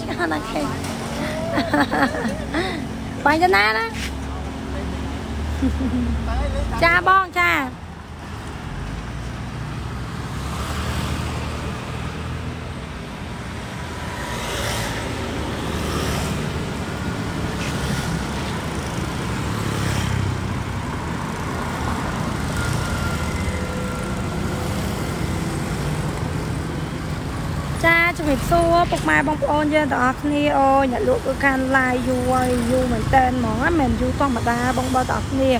ឆ្កណាគេបាញ់ទៅណាណាចាបងចាចាជំ រាបសួរពុកម៉ែបងប្អូនយើងទាំងអស់គ្នាអូយអ្នកលក់គឺខាន live យូរហើយយូរមែនតើហ្មងមិនមែនយូរធម្មតាបងបងទាំងអស់គ្នា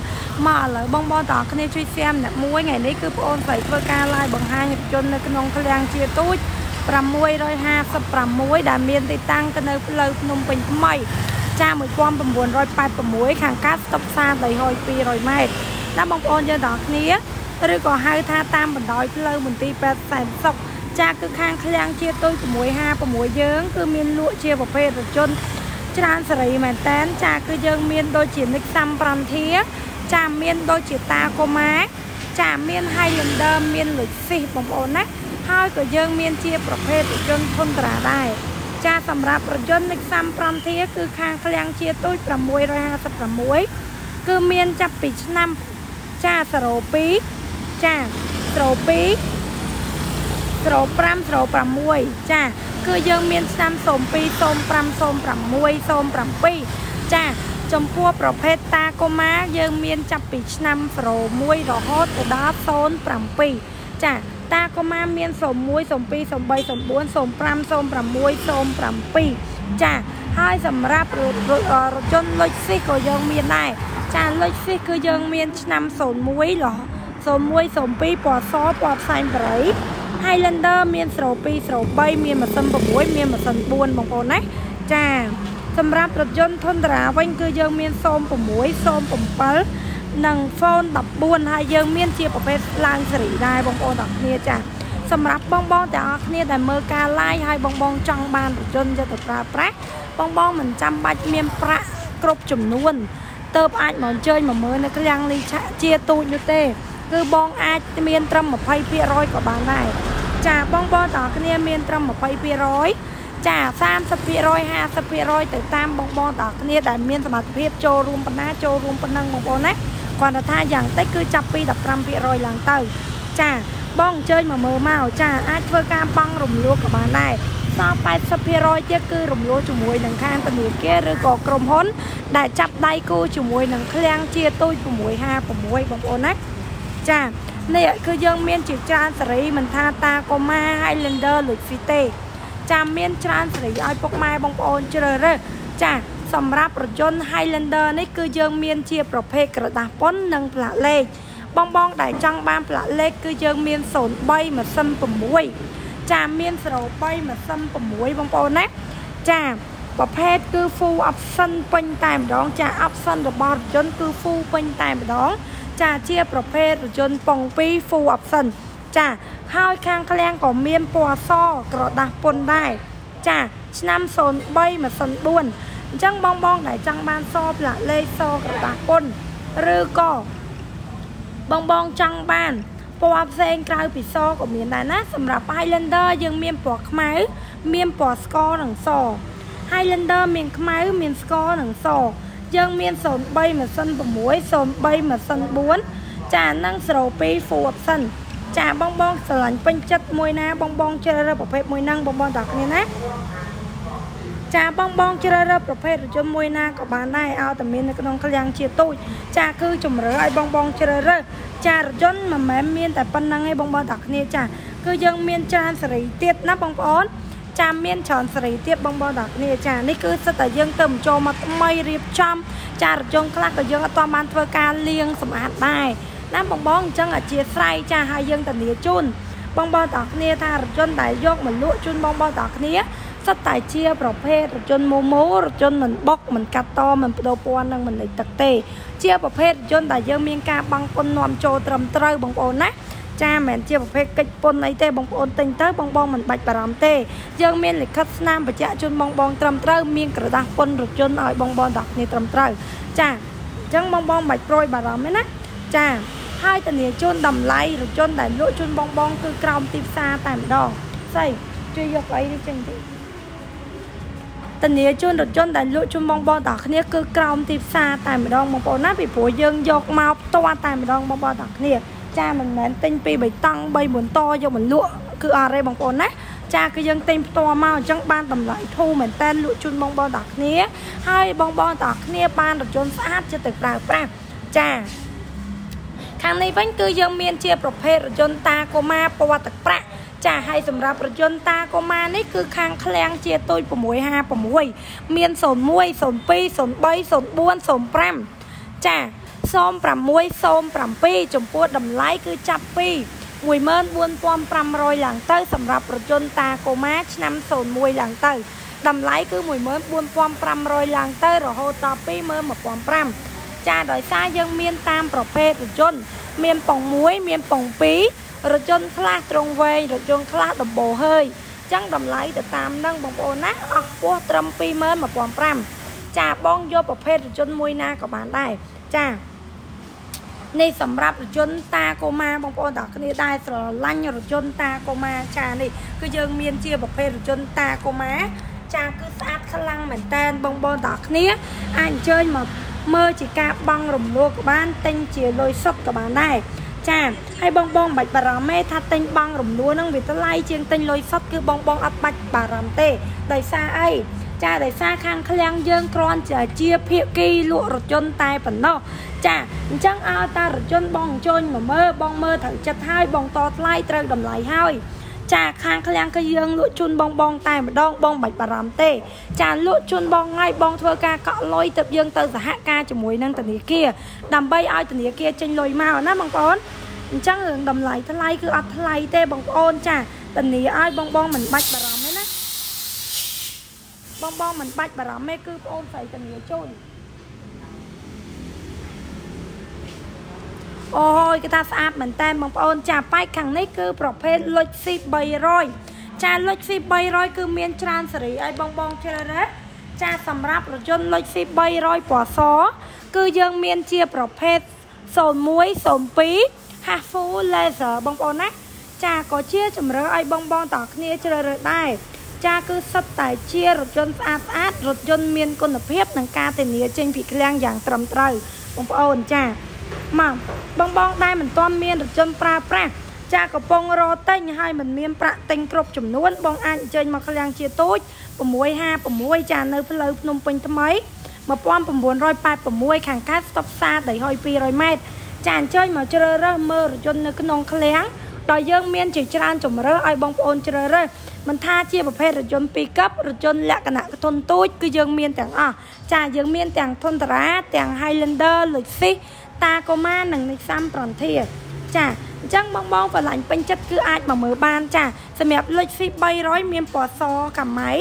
មកឥឡូវបងបងទាំងអស់គ្នាជួយ share ម្នាក់មួយថ្ងៃនេះគឺបងអូនស្រីធ្វើការ live បង្ហាញភាពយន្តនៅក្នុងឃ្លាំងជាទូច656ដែលមានទីតាំងទៅនៅផ្លូវភ្នំពេញថ្មីចា1986ខាងកាត់ស្តុបផ្សារដីហយ200ម៉ែត្រណាបងប្អូនយើងទាំងអស់គ្នាឬក៏ហៅថាតាមបណ្ដោយផ្លូវមន្ទីរពេទ្យសែនសុខ ចាគឺខាងឃ្លាំងជាទុយ656យើង គឺមានលក់ជាប្រភេទរថយន្តច្រើនសេរីមែនតែនចាគឺយើងមានដូចជា Nixon Frontier ចាមានដូចជាតាកូម៉ាចាមាន Highlander មាន Lexus បងប្អូនណាហើយក៏យើងមានជាប្រភេទរថយន្តធុនត្រាដែរចាសម្រាប់រថយន្ត Nixon Frontier គឺខាងឃ្លាំងជាទូច656គឺមានចាប់ពីឆ្នាំចា02ចា02 05 06ចាគឺយើងមានឆ្នាំ02 05 06 07ចាចំពោះប្រភេទតាកូម៉ាយើងមានចាប់ពីឆ្នាំ01រហូតទៅដល់07ចាតាកូម៉ាមាន01 02 03 04 05 06 07ចាហើយសម្រាប់រថយន្តលុចស៊ីក៏យើងមានដែរចាលុចស៊ីគឺយើងមានឆ្នាំ01រហូត01 02ពណ៌សពណ៌ផ្សែងប្រៃ Highlander មាន02 03មានម៉ាស៊ីន6មានម៉ាស៊ីន4បងប្អូនណាចាសម្រាប់រថយន្តធុនតារាវិញគឺយើងមាន06 07និង phone 14ហើយយើងមានជាប្រភេទឡើងសេរីដែរបងប្អូនទាំងគ្នាចាសម្រាប់បងបងទាំងអស់គ្នាដែលមើលការ live ហើយបងបងចង់បានរថយន្តយកទៅប្រើប្រាស់បងបងមិនចាំបាច់មានប្រាក់គ្រប់ចំនួនទៅអាចមកអញ្ជើញមកមើលនៅឃ្លាំងលីឆាជាទូចនោះទេ គឺបងអាចមានត្រឹម20%ក៏បានដែរចាបងបងតើគ្នាមានត្រឹម20%ចា30% 50%ទៅតាមបងបងតើគ្នាដែលមានសមត្ថភាពចូលរួមបណ្ណាចូលរួមប៉ុណ្ណឹងបងប្អូនណាគាត់ថាយ៉ាងតិចគឺចាប់ពី15%ឡើងទៅចាបងអញ្ជើញមកមើលមកចាអាចធ្វើការបង់រំលោះក៏បានដែរសល់80%ទៀតគឺរំលោះជាមួយនឹងខាងធនាគារឬក៏ក្រុមហ៊ុន ដែលចាប់ដៃគូជាមួយនឹងឃ្លាំងជាទូច656បងប្អូនណា ចានេះគឺយើងមានជាច្រើនសេរីមិនថាតាកូម៉ា Highlander លុចស៊ីទេចាមានច្រើនសេរីឲ្យពុកម៉ែបងប្អូនជ្រើសរើសចាសម្រាប់រថយន្ត Highlander នេះគឺយើងមានជាប្រភេទក្រដាស់ប៉ុននិងផ្លាកលេខបងបងដែលចង់បានផ្លាកលេខគឺយើងមាន03ម៉ាស៊ីន6ចាមាន03ម៉ាស៊ីន6បងប្អូនណាចាប្រភេទគឺ full option ពេញតែម្ដងចា option របស់រថយន្តគឺ full ពេញតែម្ដង ចាជាប្រភេទរថយន្តប៉ុង2 full option ចាហើយខាងឃ្លាំងក៏មានពណ៌សក្រដាស់ពុនដែរចាឆ្នាំ03ម៉ាស៊ីន4អញ្ចឹងបងបងដែលចង់បានសផ្លាកលេខសក្រដាស់ពុនឬក៏បងបងចង់បានពណ៌ផ្សេងក្រៅពីសក៏មានដែរណាសម្រាប់ Highlander យើងមានពណ៌ខ្មៅ មានពណ៌ស្ករនិងស Highlander មានខ្មៅមានស្ករនិងស យើងមាន03ម៉ាស៊ីន6 03ម៉ាស៊ីន4ចានិង02 full option ចាបងបងស្រឡាញ់ពេញចិត្តមួយណាបងបងជ្រើសរើសប្រភេទមួយហ្នឹងបងបងតើគ្នាណាចាបងបងជ្រើសរើសប្រភេទរថយន្តមួយណាក៏បានដែរឲ្យតែមាននៅក្នុងឃ្លាំងជាទូចចាគឺជំរឿឲ្យបងបងជ្រើសរើសចារថយន្តមិនមែនមានតែប៉ុណ្្នឹងឯងបងបងតើគ្នាចាគឺយើងមានច្រើនសេរីទៀតណាបងប្អូន ចាំមានច្រើនសេរីទៀតបងបងទាំងគ្នាចានេះគឺសិតតែយើងទៅបញ្ចូលមកថ្មីរៀបចំ ចារយងខ្លះក៏យើងអត់ទាន់បានធ្វើការលាងសម្អាតដែរណាបងបងអញ្ចឹងអធិស្ឋានចាហើយយើងធានាជូនបងបងទាំងគ្នាថារថយន្តដែលយកមកលក់ជូនបងបងទាំងគ្នាសិតតែជាប្រភេទរថយន្តម៉ូម៉ូរថយន្តមិនបុកមិនកាត់តមិនបដូរពណ៌និងមិនលេចទឹកទេ ជាប្រភេទរថយន្តដែលយើងមានការបង់ពន្ធនាំចូលត្រឹមត្រូវបងប្អូនណា ចាមិនជាប្រភេទកិច្ចពុនអីទេបងប្អូនទិញទៅបងបងមិនបាច់បារម្ភទេយើងមានលិខិតស្នាមបញ្ជាក់ជូនបងបងត្រឹមត្រូវមានក្រដាស់ពុនរថយន្តឲ្យបងបងទាំងគ្នាត្រឹមត្រូវចាអញ្ចឹងបងបងមិនបាច់ព្រួយបារម្ភទេណាចាហើយធានាជូនតម្លៃរថយន្តដែលលក់ជូនបងបងគឺក្រោមទីផ្សារតែម្ដងស្អីជួយយកអីនេះចេញទៅធានាជូនរថយន្តដែលលក់ជូនបងប្អូនទាំងគ្នាគឺក្រោមទីផ្សារតែម្ដងបងប្អូនណាពីព្រោះយើងយកមកផ្ទាល់តែម្ដងបងប្អូនទាំងគ្នា ចាមិនមែនទិញពីបៃតង់3 4តយកមកលក់គឺអត់ទេបងប្អូនណាចាគឺយើងទិញផ្ទាល់មកអញ្ចឹងបានតម្លៃធូរមែនតើលក់ជូនបងប្អូនទាំងគ្នា ហើយបងប្អូនទាំងគ្នា បានរថយន្តស្អាតចិត្តទៅប្រើប្រាស់ចាខាងនេះវិញគឺយើងមានជាប្រភេទរថយន្តតាកូម៉ាពណ៌ទឹកប្រាក់ចាហើយសម្រាប់រថយន្តតាកូម៉ានេះគឺខាងឃ្លាំងជាទូច656មាន01 02 03 04 05ចា 0607ចំពោះតម្លៃគឺចាប់ពី14500ឡើងទៅសម្រាប់រថយន្តតាកូម៉ាឆ្នាំ01ឡើងទៅតម្លៃគឺ14500ឡើងទៅរហូតដល់21500ចាដោយសារយើងមានតាមប្រភេទរថយន្តមានប៉ុង1មានប៉ុង2រថយន្តខ្លះត្រង់វែងរថយន្តខ្លះដំបូលហើយចឹងតម្លៃទៅតាមនឹងបងប្អូនណាអស់ពោះត្រឹម21500ចាបងយកប្រភេទរថយន្តមួយណាក៏បានដែរចា នេះសម្រាប់រថយន្តតាកូម៉ាបងប្អូនទាំងគ្នាដែរស្រឡាញ់រថយន្តតាកូម៉ាចានេះគឺយើងមានជាប្រភេទរថយន្តតាកូម៉ាចាគឺស្អាតខ្លាំងមែនតែនបងប្អូនទាំងគ្នាអាចអញ្ជើញមកមើលជាការបង់រំលោះក៏បានទិញជាលុយសុទ្ធក៏បានដែរចាហើយបងបងមិនបាច់បារម្ភទេថាទិញបង់រំលោះហ្នឹងវាថ្លៃជាងទិញលុយសុទ្ធគឺបងបងអត់បាច់បារម្ភទេដោយសារអី ចាដោយសារខាងឃ្លាំងយើងគ្រាន់តែជាភាគីលក់រថយន្តតែប៉ុណ្ណោះចាអញ្ចឹងឲ្យតារថយន្តបងអញ្ជើញមកមើលបងមើលត្រូវចិត្តហើយបងតថ្លៃត្រូវតម្លៃហើយចាខាងឃ្លាំងគឺយើងលក់ជូនបងបងតែម្ដងបងបាច់បារម្ភទេ ចាលក់ជូនបងថ្ងៃបងធ្វើការកក់លុយទៅយើងទៅសហការជាមួយនឹងធនាគារដើម្បីឲ្យធនាគារចេញលុយមកណាបងប្អូនអញ្ចឹងរឿងតម្លៃថ្លៃគឺអត់ថ្លៃទេបងប្អូនចាធានាឲ្យបងបងមិនបាច់បារម្ភទេណា បងបងមិនបាច់បារម្ភទេគឺបងអូនស្រីធានាជូនអូយគេថាស្អាតមែនតើបងប្អូនចាប៉ែកខាងនេះគឺប្រភេទលុចស៊ី300ចាលុចស៊ី300គឺមានច្រើនសេរីឲ្យបងបងជ្រើសរើសចាសម្រាប់រថយន្តលុចស៊ី300ពណ៌សគឺយើងមានជាប្រភេទ01 02 Half Full Laser បងប្អូនណាចាក៏ជាជំរឿឲ្យបងបងតគ្នាជ្រើសរើសដែរ ចាគឺសិតតែជារថយន្តស្អាតស្អាតរថយន្តមានគុណភាពនិងការធានាចេញពីឃ្លាំងយ៉ាងត្រឹមត្រូវបងប្អូនចាមកបងបងដែលមិនទាន់មានរថយន្តប្រើប្រាស់ចាកំពុងរទិញហើយមិនមានប្រាក់ទិញគ្រប់ចំនួនបងអាចអញ្ជើញមកឃ្លាំងជាទូច656ចានៅផ្លូវភ្នំពេញថ្មី1986ខាងកើតស្តុបផ្សារដីហុយ200ម៉ែត្រចាអញ្ជើញមកជ្រើសរើសមើលរថយន្តនៅក្នុងឃ្លាំង ដោយយើងមានជាច្រើនជំរើសឲ្យបងប្អូនជ្រើសរើសមិនថាជាប្រភេទរថយន្តពីរកឹបរថយន្តលក្ខណៈធុនទូចគឺយើងមានទាំងអស់ចាយើងមានទាំងធុនតារាទាំង Highlander Lexus តាកូម៉ានិង Nissan Frontier ចាអញ្ចឹងបងបងបលាញ់ពេញចិត្តគឺអាចមកមើលបានចាសម្រាប់លុច C300 មានពណ៌សកាម៉ៃ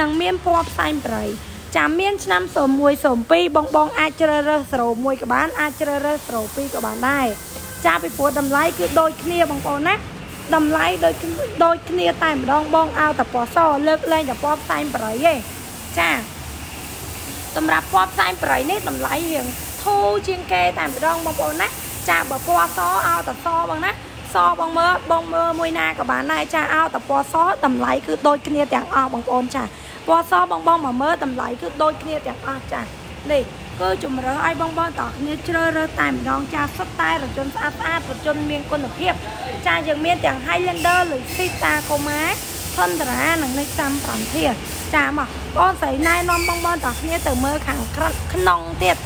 និងមានពណ៌ផ្សែងប្រៃចាមានឆ្នាំ01 02បងបងអាចជ្រើសរើស01ក៏បានអាចជ្រើសរើស02ក៏បានដែរ ចាពីព្រោះតម្លៃគឺដូចគ្នាបងប្អូនណាតម្លៃដូចដូចគ្នាតែម្ដងបងឲ្យតែពណ៌សលើកលែងតែពណ៌ផ្សែងប្រៃទេចាសម្រាប់ពណ៌ផ្សែងប្រៃនេះតម្លៃរៀងធូរជាងគេតែម្ដងបងប្អូនណាចាបើពណ៌សឲ្យតែសបងណាសបងមើលបងមើលមួយណាក៏បានដែរចាឲ្យតែពណ៌សតម្លៃគឺដូចគ្នាទាំងអស់បងប្អូនចាពណ៌សបងបងមកមើលតម្លៃគឺដូចគ្នាទាំងអស់ចានេះ គឺជំរឿឲ្យបងបងតោះគ្នាជ្រើសរើសតែម្ដងចាសុទ្ធតែរជនស្អាតស្អាតរជនមានគុណភាពចាយើងមានទាំង Highlander ឬ Sita Coma ថនតារានិងនិចតាម5ធាចាមកបងស្រីណែនាំបងបងតោះគ្នាទៅមើលខាងក្នុងទៀត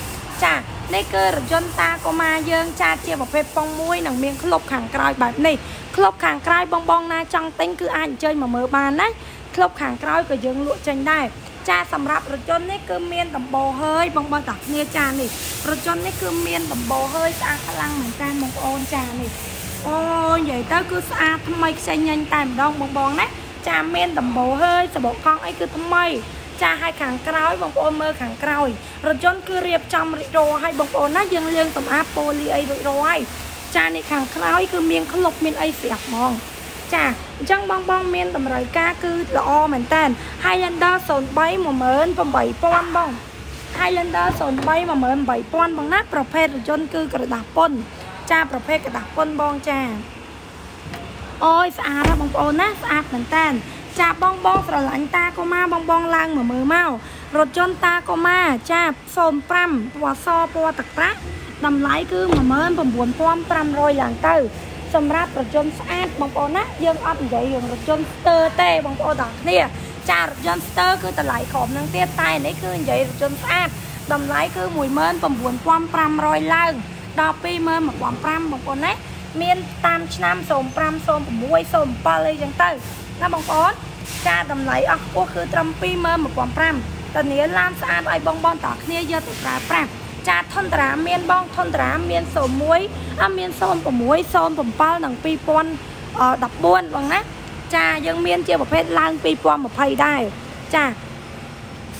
ចានេះគឺរយន្តតាកូម៉ាយើងចាជាប្រភេទប៉ុងមួយនិងមានក្លុបខាងក្រោយបែបនេះក្លុបខាងក្រោយបងបងណាចង់ទិញគឺអាចអញ្ជើញមកមើលបានណាក្លុបខាងក្រោយក៏យើងលក់ចេញដែរ ចាសម្រាប់រថយន្តនេះគឺមានដំបូលហើយបងបងតាគ្នាចានេះរថយន្តនេះគឺមានដំបូលហើយស្អាតខ្លាំងមែនតើបងប្អូនចានេះអូនិយាយទៅគឺស្អាតថ្មីខ្ចីញញតែម្ដងបងបងណាចាមានដំបូលហើយសបកកង់អីគឺថ្មីចាឲ្យខាងក្រោយបងប្អូនមើលខាងក្រោយរថយន្តគឺរៀបចំរីករឲ្យបងប្អូនណាយើងលាងសម្អាតប៉ូលីអីរួចរាល់ហើយចានេះខាងក្រោយគឺមានក្លុបមានអីស្រាប់ហ្មង ចាអញ្ចឹងបងបងមានតម្រូវការគឺល្អមែនតើ Highlander 03 18000បង Highlander 03 18000បងណាប្រភេទរថយន្តគឺក្រដាស់ពុនចាប្រភេទក្រដាស់ពុនបងចាអូយស្អាតណាបងប្អូនណាស្អាតមែនតើចាបងបងស្រឡាញ់តាកូម៉ាបងបងឡើងមកមើលមករថយន្តតាកូម៉ាចា05ពណ៌សពណ៌ទឹកប្រាក់តម្លៃគឺ19500ឡើងទៅ សម្រាប់រថយន្តស្អាតបងប្អូនណាយើងអត់និយាយរឿងរថយន្តស្ទើទេបងប្អូនទាំងគ្នាចារថយន្តស្ទើគឺតម្លៃក្រោមនឹងទៀតតែនេះគឺនិយាយរថយន្តស្អាតតម្លៃគឺ19500ឡើងដល់21500បងប្អូនណាមានតាមឆ្នាំ05 06 07អីចឹងទៅណាបងប្អូនចាតម្លៃអស់ខ្ពស់គឺត្រឹម21500តានាឡានស្អាតឲ្យបងបងតើគ្នាយកទៅប្រើប្រាស់ ចាធនតារាមានបងធនតារាមាន01អមាន06 07និង2014បងណាចាយើងមានជាប្រភេទឡើង2020ដែរចា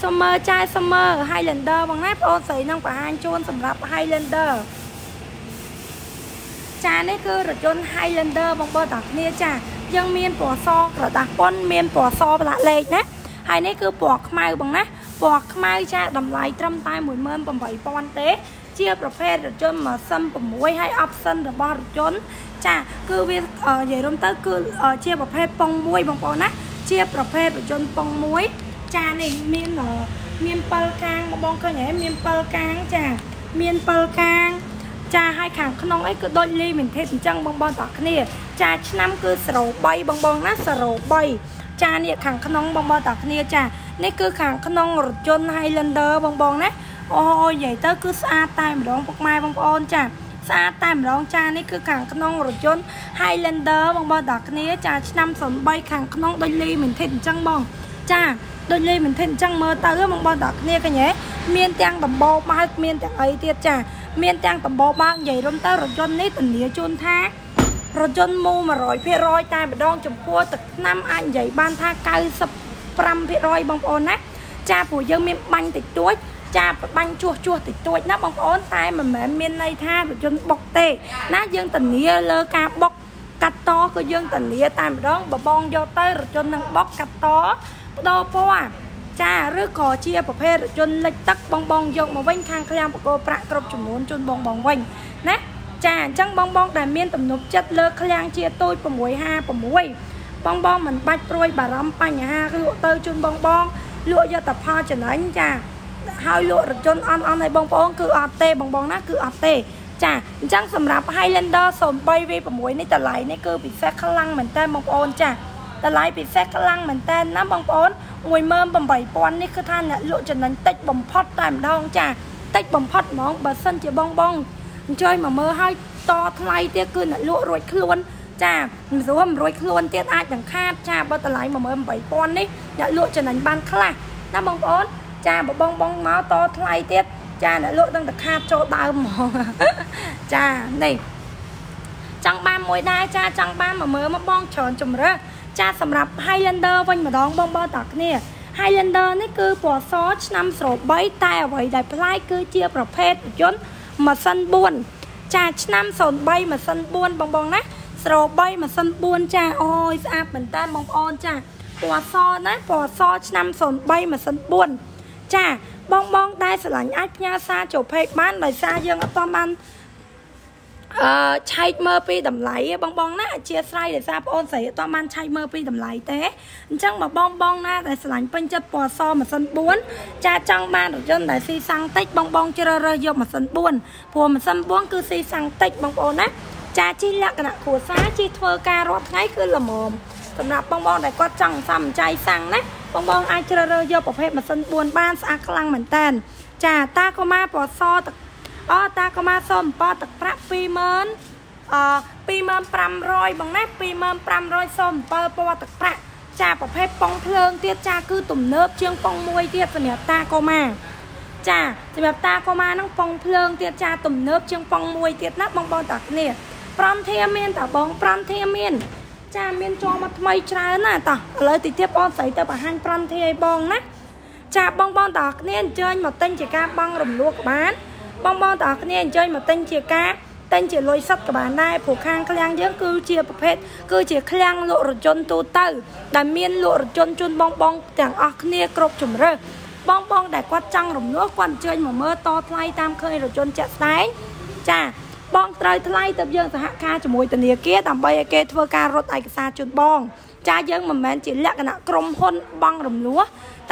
សុំមើលចាយសុំមើល Highlander បងណាបងអូនស្រីនឹងបង្ហាញជូនសម្រាប់ Highlander ចានេះគឺរថយន្ត Highlander បងប្អូនទាំងគ្នាចាយើងមានពណ៌សក្រដាស់ប៉ុនមានពណ៌សប្រឡាក់លេខណា ហើយនេះគឺពណ៌ខ្មៅបងណាពណ៌ខ្មៅចាតម្លៃត្រឹមតែ18000ទេជាប្រភេទរថយន្តម៉ាស៊ីន6ហើយ option របស់រថយន្តចាគឺវានិយាយរួមទៅគឺជាប្រភេទប៉ុងមួយបងប្អូនណាជាប្រភេទរថយន្តប៉ុងមួយចានេះមានមាន7កាងបងឃើញហ៎មាន7កាងចាមាន7កាងចាឲ្យខាងក្នុងអីគឺដូចលីមិនទេអញ្ចឹងបងបងតោះគ្នាចាឆ្នាំគឺ03បងបងណា03 ចានេះខាងក្នុងបងបងតោះគ្នាចានេះគឺខាងក្នុងរថយន្ត Highlander បងបងណាអូយនិយាយទៅគឺស្អាតតែម្ដងពុកម៉ែបងប្អូនចាស្អាតតែម្ដងចានេះគឺខាងក្នុងរថយន្ត Highlander បងបងតោះគ្នាចាឆ្នាំ03ខាងក្នុងដូចលីមិនទេអញ្ចឹងបងចាដូចលេមិនធិនអញ្ចឹងមើលទៅបងបងតើគ្នាកញ្ញេមានទាំងដំបូបើកមានទាំងអីទៀតចា មានទាំងដំបូបើកនិយាយរំទៅរថយន្តនេះធានាជូនថា រថយន្តមូ100%តែម្ដងចំពោះទឹកឆ្នាំអាចនិយាយបានថា95%បងប្អូនណាចាព្រោះយើងមានបាញ់តិចតួចចាបាញ់ជួសជួសតិចតួចណាបងប្អូនតែមិនមែនមានន័យថារថយន្តបុកទេណាយើងធានាលើការបុកកាត់តគឺយើងធានាតែម្ដងបបងយកទៅរថយន្តនឹងបុកកាត់តបដោពណ៌ចាឬក៏ជាប្រភេទរថយន្តលិចទឹកបងបងយកមកវិញខាងឃ្លាំងបកោប្រាក់គ្រប់ចំនួនជូនបងបងវិញណា ចាអញ្ចឹងបងបងដែលមានទំនុកចិត្តលើឃ្លាំងជាតូច656បងបងមិនបាច់ព្រួយបារម្ភបញ្ហាលក់ទៅជូនបងបងលក់យកតែផលចំណេញចាហើយលក់រថយន្តអន់អន់ឲ្យបងប្អូនគឺអត់ទេបងបងណាគឺអត់ទេចាអញ្ចឹងសម្រាប់ Highlander 03V6 នេះតម្លៃនេះគឺពិសេសខ្លាំងមែនតើបងប្អូនចាតម្លៃពិសេសខ្លាំងមែនតើណាបងប្អូន18000នេះគឺថាអ្នកលក់ចំណេញតិចបំផុតតែម្ដងចាតិចបំផុតហ្មងបើសិនជាបងបង អញ្ជើញមកមើលឲ្យតថ្លៃទៀតគឺអ្នកលក់រួចខ្លួនចាមិនស្រួលមិនរួចខ្លួនទៀតអាចនឹងខាតចាបើតម្លៃ18000នេះអ្នកលក់ចំណេញបានខ្លះណាបងប្អូនចាបើបងបងមកតថ្លៃទៀតចាអ្នកលក់ដឹងតែខាតចូលដើមហ្មងចានេះចង់បានមួយដែរចាចង់បានមកមើលមកបងច្រើនជំរើសចាសម្រាប់ Highlander វិញម្ដងបងបងតើគ្នា Highlander នេះគឺពណ៌សឆ្នាំស្របីតែអ្វីដែលប្លែកគឺជាប្រភេទយន្ត ម៉ាស៊ីន4ចាឆ្នាំ03ម៉ាស៊ីន4បងបងណាស្របីម៉ាស៊ីន4ចាអូយស្អាតមែនតើបងប្អូនចាពណ៌សណាពណ៌សឆ្នាំ03ម៉ាស៊ីន4ចាបងបងដែលស្រឡាញ់អាចផ្ញើសារចូលពេកបានដោយសារយើងអត់ទាន់បាន អឺឆែកមើលពីតម្លៃបងបងណាអធិស្ឋានដោយសារបងអូនស្រីអត់បានឆែកមើលពីតម្លៃទេអញ្ចឹងបើបងបងណាដែលស្រឡាញ់ពេញចិត្តពណ៌សម៉ាស៊ីន4ចាចង់បានរថយន្តដែលស៊ីសាំងតិចបងបងជ្រើសរើសយកម៉ាស៊ីន4ព្រោះម៉ាស៊ីន4គឺស៊ីសាំងតិចបងប្អូនណាចាជីលក្ខណៈគ្រួសារជីធ្វើការរាល់ថ្ងៃគឺល្មមសម្រាប់បងបងដែលគាត់ចង់សំចៃសាំងណាបងបងអាចជ្រើសរើសយកប្រភេទម៉ាស៊ីន4បានស្អាតខ្លាំងមែនតើចាតាកូម៉ាពណ៌សទឹក អូតាកូម៉ាសូមប៉ទឹកប្រាក់20000អ2500បងណា2500សូម7ពណ៌ទឹកប្រាក់ចាប្រភេទប៉ុងភ្លើងទៀតចាគឺទំនើបជាងប៉ុងមួយទៀតសម្រាប់តាកូម៉ាចាសម្រាប់តាកូម៉ាហ្នឹងប៉ុងភ្លើងទៀតចាទំនើបជាងប៉ុងមួយទៀតណាបងបងតាគ្នាប្រំធាមានតាបងប្រំធាមាន ចាមានជាប់មកថ្មីច្រើនណាតោះឥឡូវទីទៀតបងស្រីទៅបង្ហាញប្រំធាឲ្យបងណាចាបងបងតាគ្នាអញ្ជើញមកទិញជាការបងរំលោះក្បាន បងបងទាំងអស់គ្នាអញ្ជើញមកទិញជាការទិញជាលុយសុទ្ធក៏បានដែរព្រោះខាងឃ្លាំងយើងគឺជាប្រភេទគឺជាឃ្លាំងលក់រជនទូទៅដែលមានលក់រជនជូនបងបងទាំងអស់គ្នាគ្រប់ជំរើសបងបងដែលគាត់ចង់រំលោះគាត់អញ្ជើញមកមើលតថ្លៃតាមឃើញរជនជាក់ស្ដែងចាបងត្រូវថ្លៃទៅយើងសហការជាមួយធនាគារដើម្បីឲ្យគេធ្វើការរត់ឯកសារជូនបង ចាយើងមិនមែនជាលក្ខណៈក្រុមហ៊ុនបងរំលោះ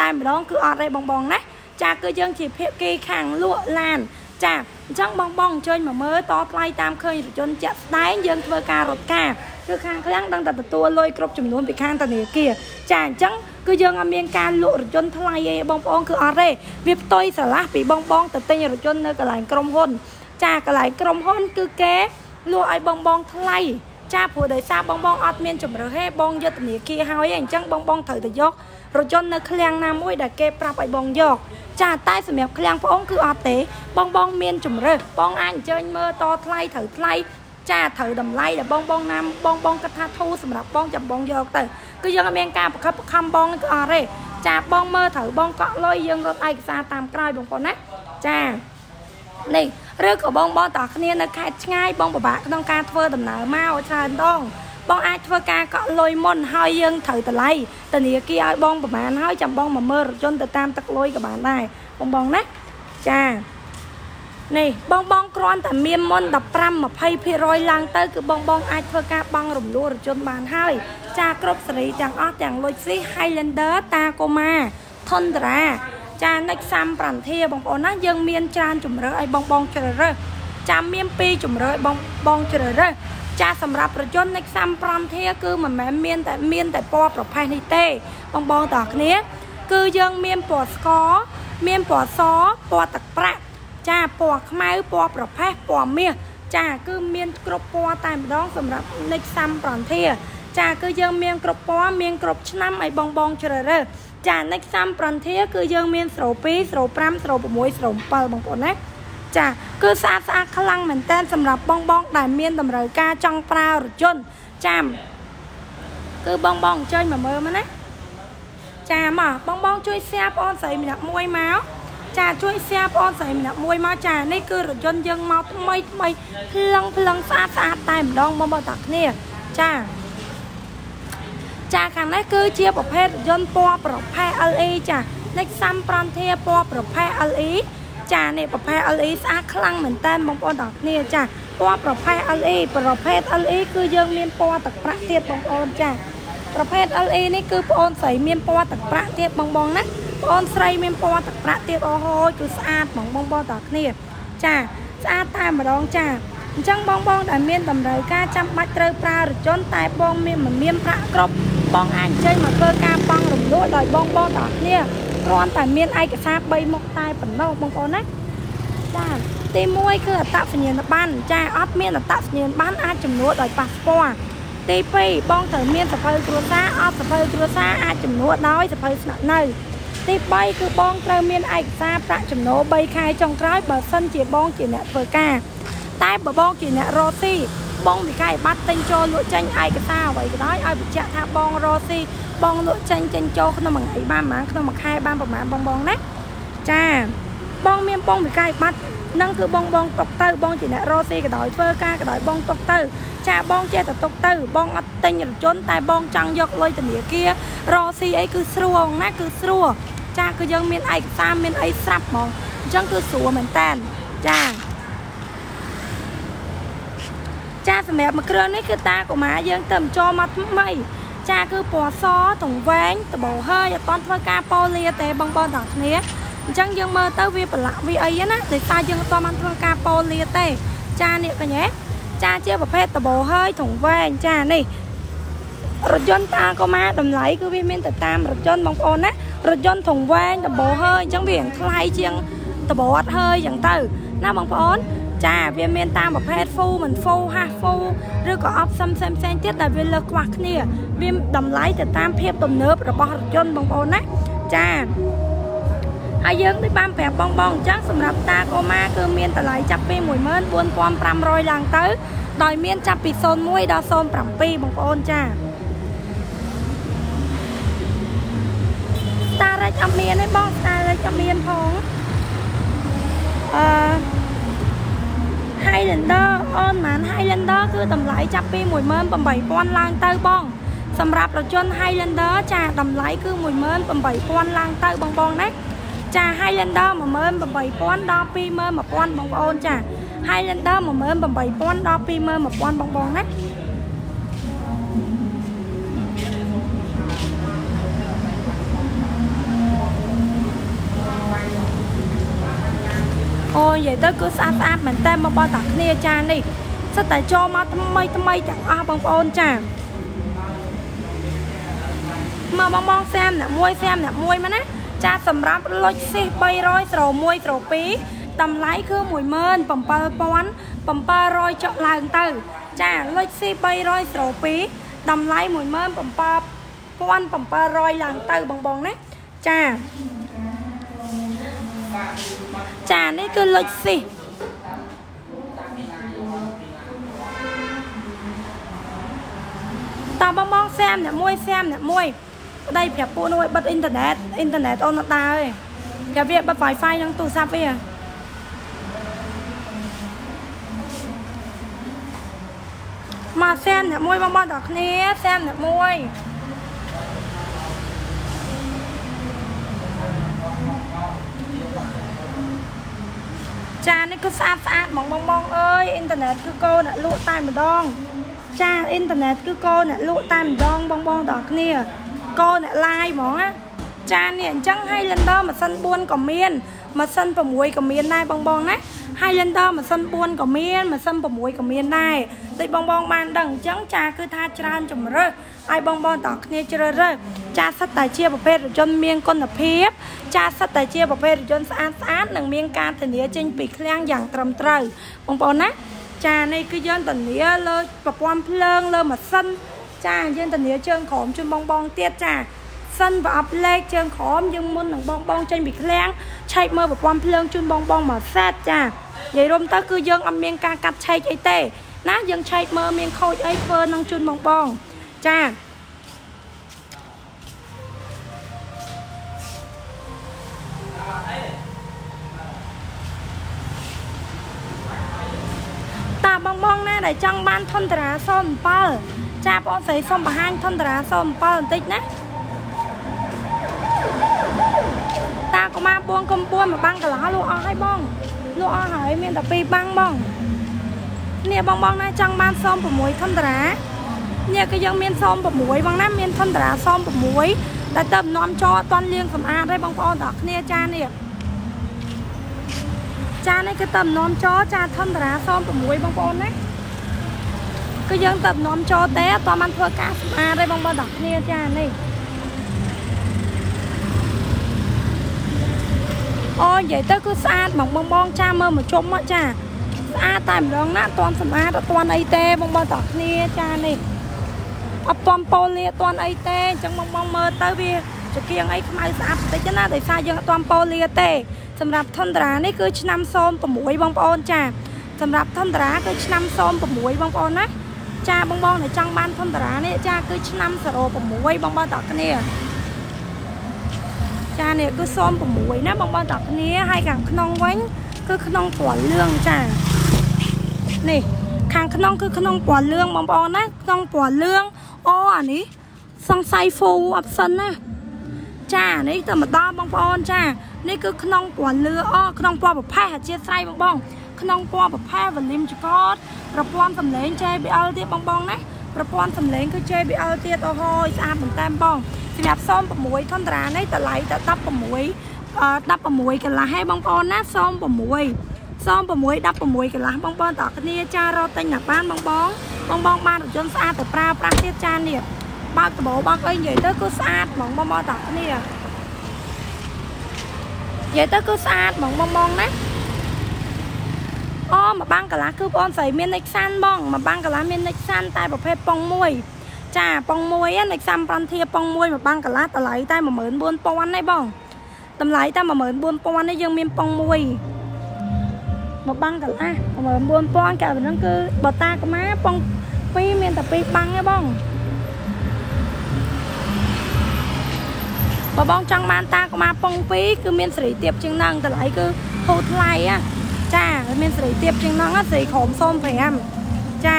តែម្ដងគឺអត់ទេបងបងណាចាគឺយើងជាភាគីខាងលក់ឡាន ចាអញ្ចឹងបងបងអញ្ជើញមកមើលតថ្លៃតាមឃើញរថយន្តជាក់ស្ដែងយើងធ្វើការរត់ការគឺខាងឃ្លាំងដឹងតែទទួលលុយគ្រប់ចំនួនពីខាងធនាគារចាអញ្ចឹងគឺយើងអត់មានការលក់រថយន្តថ្លៃទេបងប្អូនគឺអត់ទេវាផ្ទុយស្រឡះពីបងបងទៅទិញរថយន្តនៅកន្លែងក្រុមហ៊ុន ចាកន្លែងក្រុមហ៊ុន គឺគេលក់ឲ្យបងបងថ្លៃចាព្រោះដោយសារបងបងអត់មានជំរើសទេបងយុទ្ធនាគារហើយអញ្ចឹងបងបងត្រូវទៅយក រថយន្តនៅឃ្លាំងណាមួយដែលគេប្រាប់ឲ្យបងយកចាតែសម្រាប់ឃ្លាំងបងគឺអត់ទេ បងបងមានជំរើសបងអាចអញ្ជើញមើលតថ្លៃត្រូវថ្លៃចាត្រូវតម្លៃដែលបងបងណាមបងបងគិតថាធូរសម្រាប់បងចាំបងយកទៅគឺយើងអត់មានការប្រខិបប្រខំបងគឺអត់ទេចាបងមើលត្រូវបងកក់លុយយើងរត់ឯកសារតាមក្រោយបងប្អូនណាចានេះឬក៏បងបងតោះគ្នានៅខេត្តឆ្ងាយបងពិបាកក្នុងការធ្វើដំណើរមកច្រើនដង បងអាចធ្វើការកក់លុយមុនហើយយើងត្រូវតម្លៃធនាគារឲ្យបងប្រហែលហើយចាំបងមកមើលរថយន្តទៅតាមទឹកលុយក៏បានដែរបងបងណាចានេះបងបងគ្រាន់តែមានមុន15 20%ឡើងទៅគឺបងបងអាចធ្វើការបង់រំលោះរថយន្តបានហើយចាគ្រប់សេរីទាំងអស់ទាំងលុយស៊ី Highlander Tacoma Tundra ចា Nexam Frontier បងប្អូនណាយើងមានច្រើនជំរឿឲ្យបងបងជ្រើសរើសចាំមានពីរជំរឿឲ្យបងបងជ្រើសរើស ចាសម្រាប់ប្រជជន Nexam Frontier គឺមិនមែនមានតែមានតែពណ៌ប្រភេទនេះទេបងបងតោះគ្នា គឺយើងមានពណ៌ស្ករមានពណ៌សពណ៌ទឹកប្រាក់ចាពណ៌ខ្មៅពណ៌ប្រផេះពណ៌មាសចាគឺមានគ្រប់ពណ៌តែម្ដងសម្រាប់ Nexam Frontier ចាគឺយើងមានគ្រប់ពណ៌មានគ្រប់ឆ្នាំឲ្យបងបងជ្រើសរើសចា Nexam Frontier គឺយើងមានស្រូ2ស្រូ5ស្រូ6ស្រូ7បងប្អូនណា ចាគឺស្អាតស្អាតខ្លាំងមែនតើសម្រាប់បងបង ដែលមានតម្រូវការចង់ប្រើរថយន្តចាំគឺបងបងអញ្ជើញមកមើលមកណាចាមកបងបងជួយ share បងស្រីម្នាក់មួយមកចាជួយ share បងស្រីម្នាក់មួយមកចានេះគឺរថយន្តយើងមកថ្មីថ្មីភ្លឹងភ្លឹងស្អាតស្អាតតែម្ដងបងបងតាគ្នាចាចាខាងនេះគឺជាប្រភេទយន្តពណ៌ប្រភេទ LE ចា Nexam Frontier ពណ៌ប្រភេទ LE ចានេះប្រភេទ LE ស្អាតខ្លាំងមែនតើបងប្អូនទាំងគ្នាចាពណ៌ប្រភេទ LE ប្រភេទ LE គឺយើងមានពណ៌ទឹកប្រាក់ទៀតបងប្អូនចាប្រភេទ LE នេះគឺបងអូនស្រីមានពណ៌ទឹកប្រាក់ទៀតបងបងណាបងអូនស្រីមានពណ៌ទឹកប្រាក់ទៀតអូហូគឺស្អាតបងបងបងទាំងគ្នាចាស្អាតតែម្ដងចាអញ្ចឹងបងបងដែលមានតម្រូវការចាំបាច់ត្រូវប្រើរថយន្តតែបងមានមិនមានប្រាក់គ្រប់បងអាចចេញមកធ្វើការប៉ង់រំលោះដោយបងបងទាំងគ្នា គ្រាន់តែមានឯកសារ3មុខតែប៉ុណ្ណោះបងប្អូនណាចាទី1គឺអត្តសញ្ញាណប័ណ្ណចាអត់មានអត្តសញ្ញាណប័ណ្ណអាចចំនួនដោយប៉ាសពតទី2បងត្រូវមានសភៅគ្រួសារអត់សភៅគ្រួសារអាចចំនួនដោយសភៅស្នាក់នៅទី3គឺបងត្រូវមានឯកសារប្រាក់ចំណូល3ខែចុងក្រោយបើសិនជាបងជាអ្នកធ្វើការ តែបើបងជាអ្នករកស៊ីបងវិក័យប័ណ្ណទិញចូលលក់ចេញឯកសារអ្វីក៏ដោយឲ្យបញ្ជាក់ថាបងរកស៊ីបងលក់ចេញចេញចូលក្នុងមួយថ្ងៃបានប្រហែលក្នុងមួយខែបានប្រហែលបងបងណាចាបងមានបងវិក័យប័ណ្ណនឹងគឺបងបងຕົកទៅបងជាអ្នករកស៊ីក៏ដោយធ្វើការក៏ដោយបងຕົកទៅចាបងចេះតែຕົកទៅបងអត់ទិញរថយន្តតែបងចង់យកលុយធនាគាររកស៊ីអីគឺស្រួលណាគឺស្រួលចាគឺយើងមានឯកសារមានអីស្រាប់ហ្មងអញ្ចឹងគឺស្រួលមែនតើចា ចាសម្រាប់មួយគ្រឿងនេះគឺតាកុមារយើងទៅចូលមកថ្មីចាគឺពណ៌សទង្វែងដបោហើយអត់តន់ធ្វើការប៉ូលាទេបងប្អូនទាំងគ្នាអញ្ចឹងយើងមើលទៅវាប្រឡាក់វាអីណាដោយសារយើងអត់តន់បានធ្វើការប៉ូលាទេ ចានេះកញ្ញាចាជាប្រភេទដបោហើយទង្វែងចានេះរថយន្តតាកុមារតម្លៃគឺវាមានទៅតាមរថយន្តបងប្អូនណារថយន្តទង្វែងដបោហើយអញ្ចឹងវាថ្លៃជាងដបោអត់ហើយអញ្ចឹងទៅណាបងប្អូន ចាវាមានតាមប្រភេទ full មិន full half full ឬក៏ option ផ្សេងផ្សេងទៀតដែលវាលើសខ្វះគ្នាវាតម្លៃទៅតាមភាពទំនើបរបស់រថយន្តបងប្អូនណាចាហើយយើងដូចបានប្រាប់បងបងអញ្ចឹងសម្រាប់តាកូម៉ាគឺមានតម្លៃចាប់ពី14500ឡើងទៅ ដោយមានចាប់ពី01ដល់07បងប្អូនចា Starrect អត់មានទេបង Starrect អត់មានផងអឺ Highlander អូនមិន Highlander គឺតម្លៃចាប់ពី18000ឡើងទៅបង សម្រាប់រថយន្ត Highlander ចាតម្លៃគឺ18000ឡើងទៅបងបងណាចា Highlander 18000ដល់21000បងប្អូនចា Highlander 18000ដល់21000បងបងណា និយាយទៅគឺស្អាតស្អាតមែនតើមកបងតាគ្នាចានេះសិតតែចូលមកថ្មីថ្មីទាំងអស់បងប្អូនចាមកបងបងសាមអ្នកមួយសាមអ្នកមួយមកណាចាសម្រាប់លុចស៊ីស300ស្រ1ស្រ2តម្លៃគឺ17700 700ចុកឡើងទៅ ចាលុចស៊ី300ស្រ2តម្លៃ17700ឡើងទៅបងបងណាចា ចានេះគឺលុចស៊ីតបងបងសាមអ្នកមួយសាមអ្នកមួយប្តីប្រាប់ពួកនោះឲ្យបិទអ៊ីនធឺណិតអ៊ីនធឺណិតអូនអត់ដើរទេប្រាប់វាបិទ Wi-Fi ក្នុងទូរស័ព្ទវាមកសាមអ្នកមួយបងបងទាំងគ្នាសាមអ្នកមួយ ចានេះគឺស្អាតស្អាតបងបងបងអើយអ៊ីនធឺណិតគឺកូនអ្នកលក់តែម្ដងចាអ៊ីនធឺណិតគឺកូនអ្នកលក់តែម្ដងបងបងទាំងគ្នាកូនអ្នកឡាយហ្មងណា ចានេះអញ្ចឹង Highlander ម៉ាស៊ីន4ក៏មានម៉ាស៊ីន6ក៏មានដែរបងបងណា Highlander ម៉ាស៊ីន4ក៏មានម៉ាស៊ីន6ក៏មានដែរដូចបងបងបានដឹងអញ្ចឹងចាគឺថាច្រើនជំរើសឲ្យបងបងតគ្នាជ្រើសរើសចាសិតតែជាប្រភេទរថយន្តមានគុណភាពចាសិតតែជាប្រភេទរថយន្តស្អាតស្អាតនិងមានការធានាចេញពីឃ្លាំងយ៉ាងត្រឹមត្រូវបងប្អូនណាចានេះគឺយើងធានាលើប្រព័ន្ធភ្លើងលើម៉ាស៊ីនចាយើងធានាជើងក្រោមជូនបងបងទៀតចា សិនប្រអប់លេខជើងក្រោមយើងមុននឹងបងបងចេញពីឃ្លាំងឆែកមើលប្រព័ន្ធភ្លើងជូនបងបងមកសេតចានិយាយរួមទៅគឺយើងអត់មានការកាត់ឆែកអីទេ ណាយើងឆែកមើលមានខូចអីធ្វើនឹងជូនបងបងចាតាបងបងណាដែលចង់បានធនតារា07ចាបងស្រីសុំបង្ហាញធនតារា07បន្តិចណា តាកុមារពួងកំពួនមួយបាំងកន្លះលក់អស់ហើយបងលក់អស់ហើយមានតែ2បាំងបងនេះបងបងណាចង់បាន06ធនតារានេះគឺយើងមាន06បងណាមានធនតារា06តែទៅនាំចអត់តន់លាងសម្អាតទេបងប្អូនទាំងគ្នាចានេះចានេះគឺទៅនាំចចាធនតារា06បងប្អូនណាគឺយើងទៅនាំចទេអត់តបានធ្វើការសម្អាតទេបងប្អូនទាំងគ្នាចានេះ អូនិយាយទៅគឺស្អាតបងបងបងចាមើលមកជុំមកចាស្អាតតែម្ដងណាអត់ទាន់សម្អាតអត់ទាន់អីទេបងបងតោះគ្នាចានេះអត់ទាន់ប៉ូលាអត់ទាន់អីទេអញ្ចឹងបងបងមើលទៅវាចង្គៀងអីខ្មៅស្អាតបន្តិចណាដោយសារយើងអត់ទាន់ប៉ូលាទេសម្រាប់ធនត្រានេះគឺឆ្នាំ06បងប្អូនចាសម្រាប់ធនត្រាគឺឆ្នាំ06បងប្អូនណាចាបងបងដែលចង់បានធនតារានេះចាគឺឆ្នាំ06បងបងតោះគ្នា ចានេះគឺ06ណាបងបងតោះគ្នាហើយខាងក្នុងវិញគឺក្នុងពណ៌លឿងចានេះខាងក្នុងគឺក្នុងពណ៌លឿងបងប្អូនណាក្នុងពណ៌លឿងអូអានេះសង្ស័យ full option ណាចានេះទៅមកដល់បងប្អូនចានេះគឺក្នុងពណ៌លឿងអូក្នុងពណ៌ប្រផេះអធិស្ឋានបងបងក្នុងពណ៌ប្រផេះវលីមចកតប្រព័ន្ធសំឡេង JBL ទៀតបងបងណាប្រព័ន្ធសំឡេងគឺ JBL ទៀតអូហូយស្អាតមែនតើបង សម្រាប់06ធនតារានេះតម្លៃតែ16 16កន្លះហេបងប្អូនណា06 06 16កន្លះបងប្អូនតើគ្នាចារត់ទិញណាបានបងបងបងបងបានរថយន្តស្អាតទៅប្រើប្រាស់ទៀតចានេះបើកដបោបើកអីនិយាយទៅគឺស្អាតហ្មងបងបងតើគ្នានិយាយទៅគឺស្អាតហ្មងបងបងណាអូមួយបាំងកន្លះគឺបងស្រីមាននិចសាន់បងមួយបាំងកន្លះមាននិចសាន់តែប្រភេទប៉ុងមួយ ចាប៉ុងមួយនិចសាំប្រាន់ធាប៉ុងមួយមួយបាំងកន្លះតម្លៃតែ14000ទេបងតម្លៃតែ14000នេះយើងមានប៉ុងមួយមកបាំងកន្លះ14000កែវហ្នឹងគឺបតាកម៉ាប៉ុង2មានតែ2បាំងទេបងបើបងចង់បានតាកម៉ាប៉ុង2គឺមានសេរីទៀបជាងហ្នឹងតម្លៃគឺហូរថ្លៃណាចា មានសេរីទៀបជាងហ្នឹងសេរីក្រម05ចា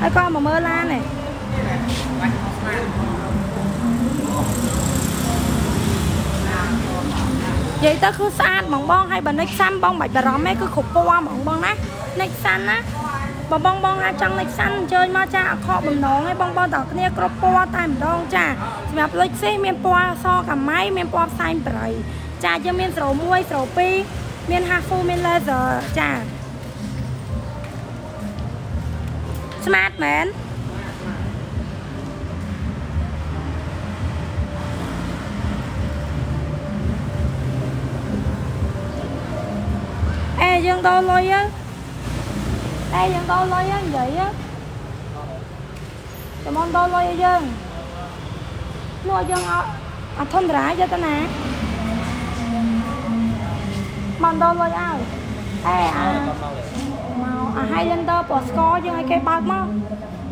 ហើយក៏មកមើលឡាននេះនិយាយទៅគឺស្អាតហ្មងបងហើយបើនិចសាំបងមិនបារម្ភទេគឺគ្រប់ពណ៌ហ្មងបងណានិចសាំណាបើបងបងអាចចង់និចសាំអញ្ជើញមកចាអខកបំណងឯងបងបងទាំងគ្នាគ្រប់ពណ៌តែម្ដងចាសម្រាប់លុចសេះមានពណ៌សកាម៉ៃមានពណ៌ផ្សែងប្រៃចាយើងមានស្រោ1ស្រោ2មាន half full មាន laser ចា smart មែនអេយើងដោលុយអេយើងដោលុយនិយាយចាំមកដោលុយឲ្យយើងនោះយើងអត់ធម្មតាយកទៅណាមកដោលុយឲ្យអេអាមក អា Highlander ពណ៌ស្ករយើងឲ្យគេបើកមក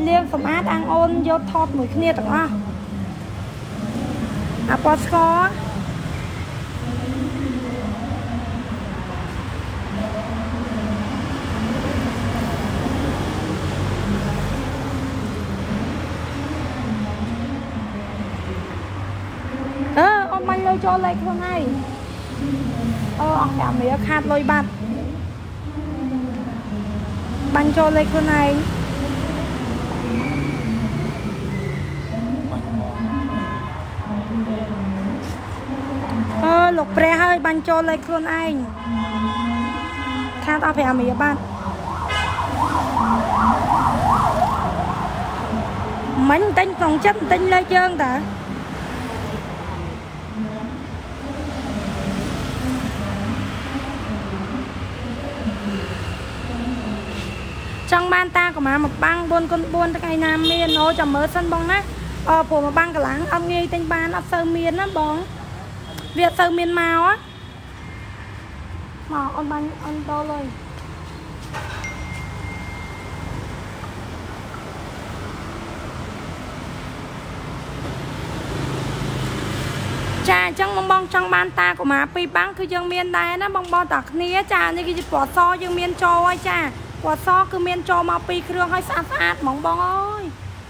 លាងសម្អាតអាំងអូនយកថតមួយគ្នាទាំងអស់អាពណ៌ស្ករអឺអត់បាញ់លុយចូលលេខខ្លួនឯងអឺអង្គអាមីខាតលុយបាត់ បាញ់ចូលលេខខ្លួនឯងអឺលោកព្រះហើយបាញ់ចូលលេខខ្លួនឯងខាតអស់5រៀលបាត់មិញទិញក្នុងចិត្តទិញលេខយើងតា ង់បានតាកម្មាមកបាំង4គុណ4ថ្ងៃណាមានអូចាំមើលសិនបងណាអព្រោះមកបាំងកលាំងអត់ងាយទិញបានអត់សូវមានណាបងវាអត់សូវមានមកមកអូនបាញ់អូនដោលុយចាអញ្ចឹងបងបងចង់បានតាកុមារពីរបាំងគឺយើងមានដែរណាបងបងតាគ្នាចានេះគឺជាពណ៌សយើងមានចូលហើយចា ពណ៌សគឺមានចូលមកពីរគ្រឿងហើយស្អាតស្អាតហ្មងបងអើយ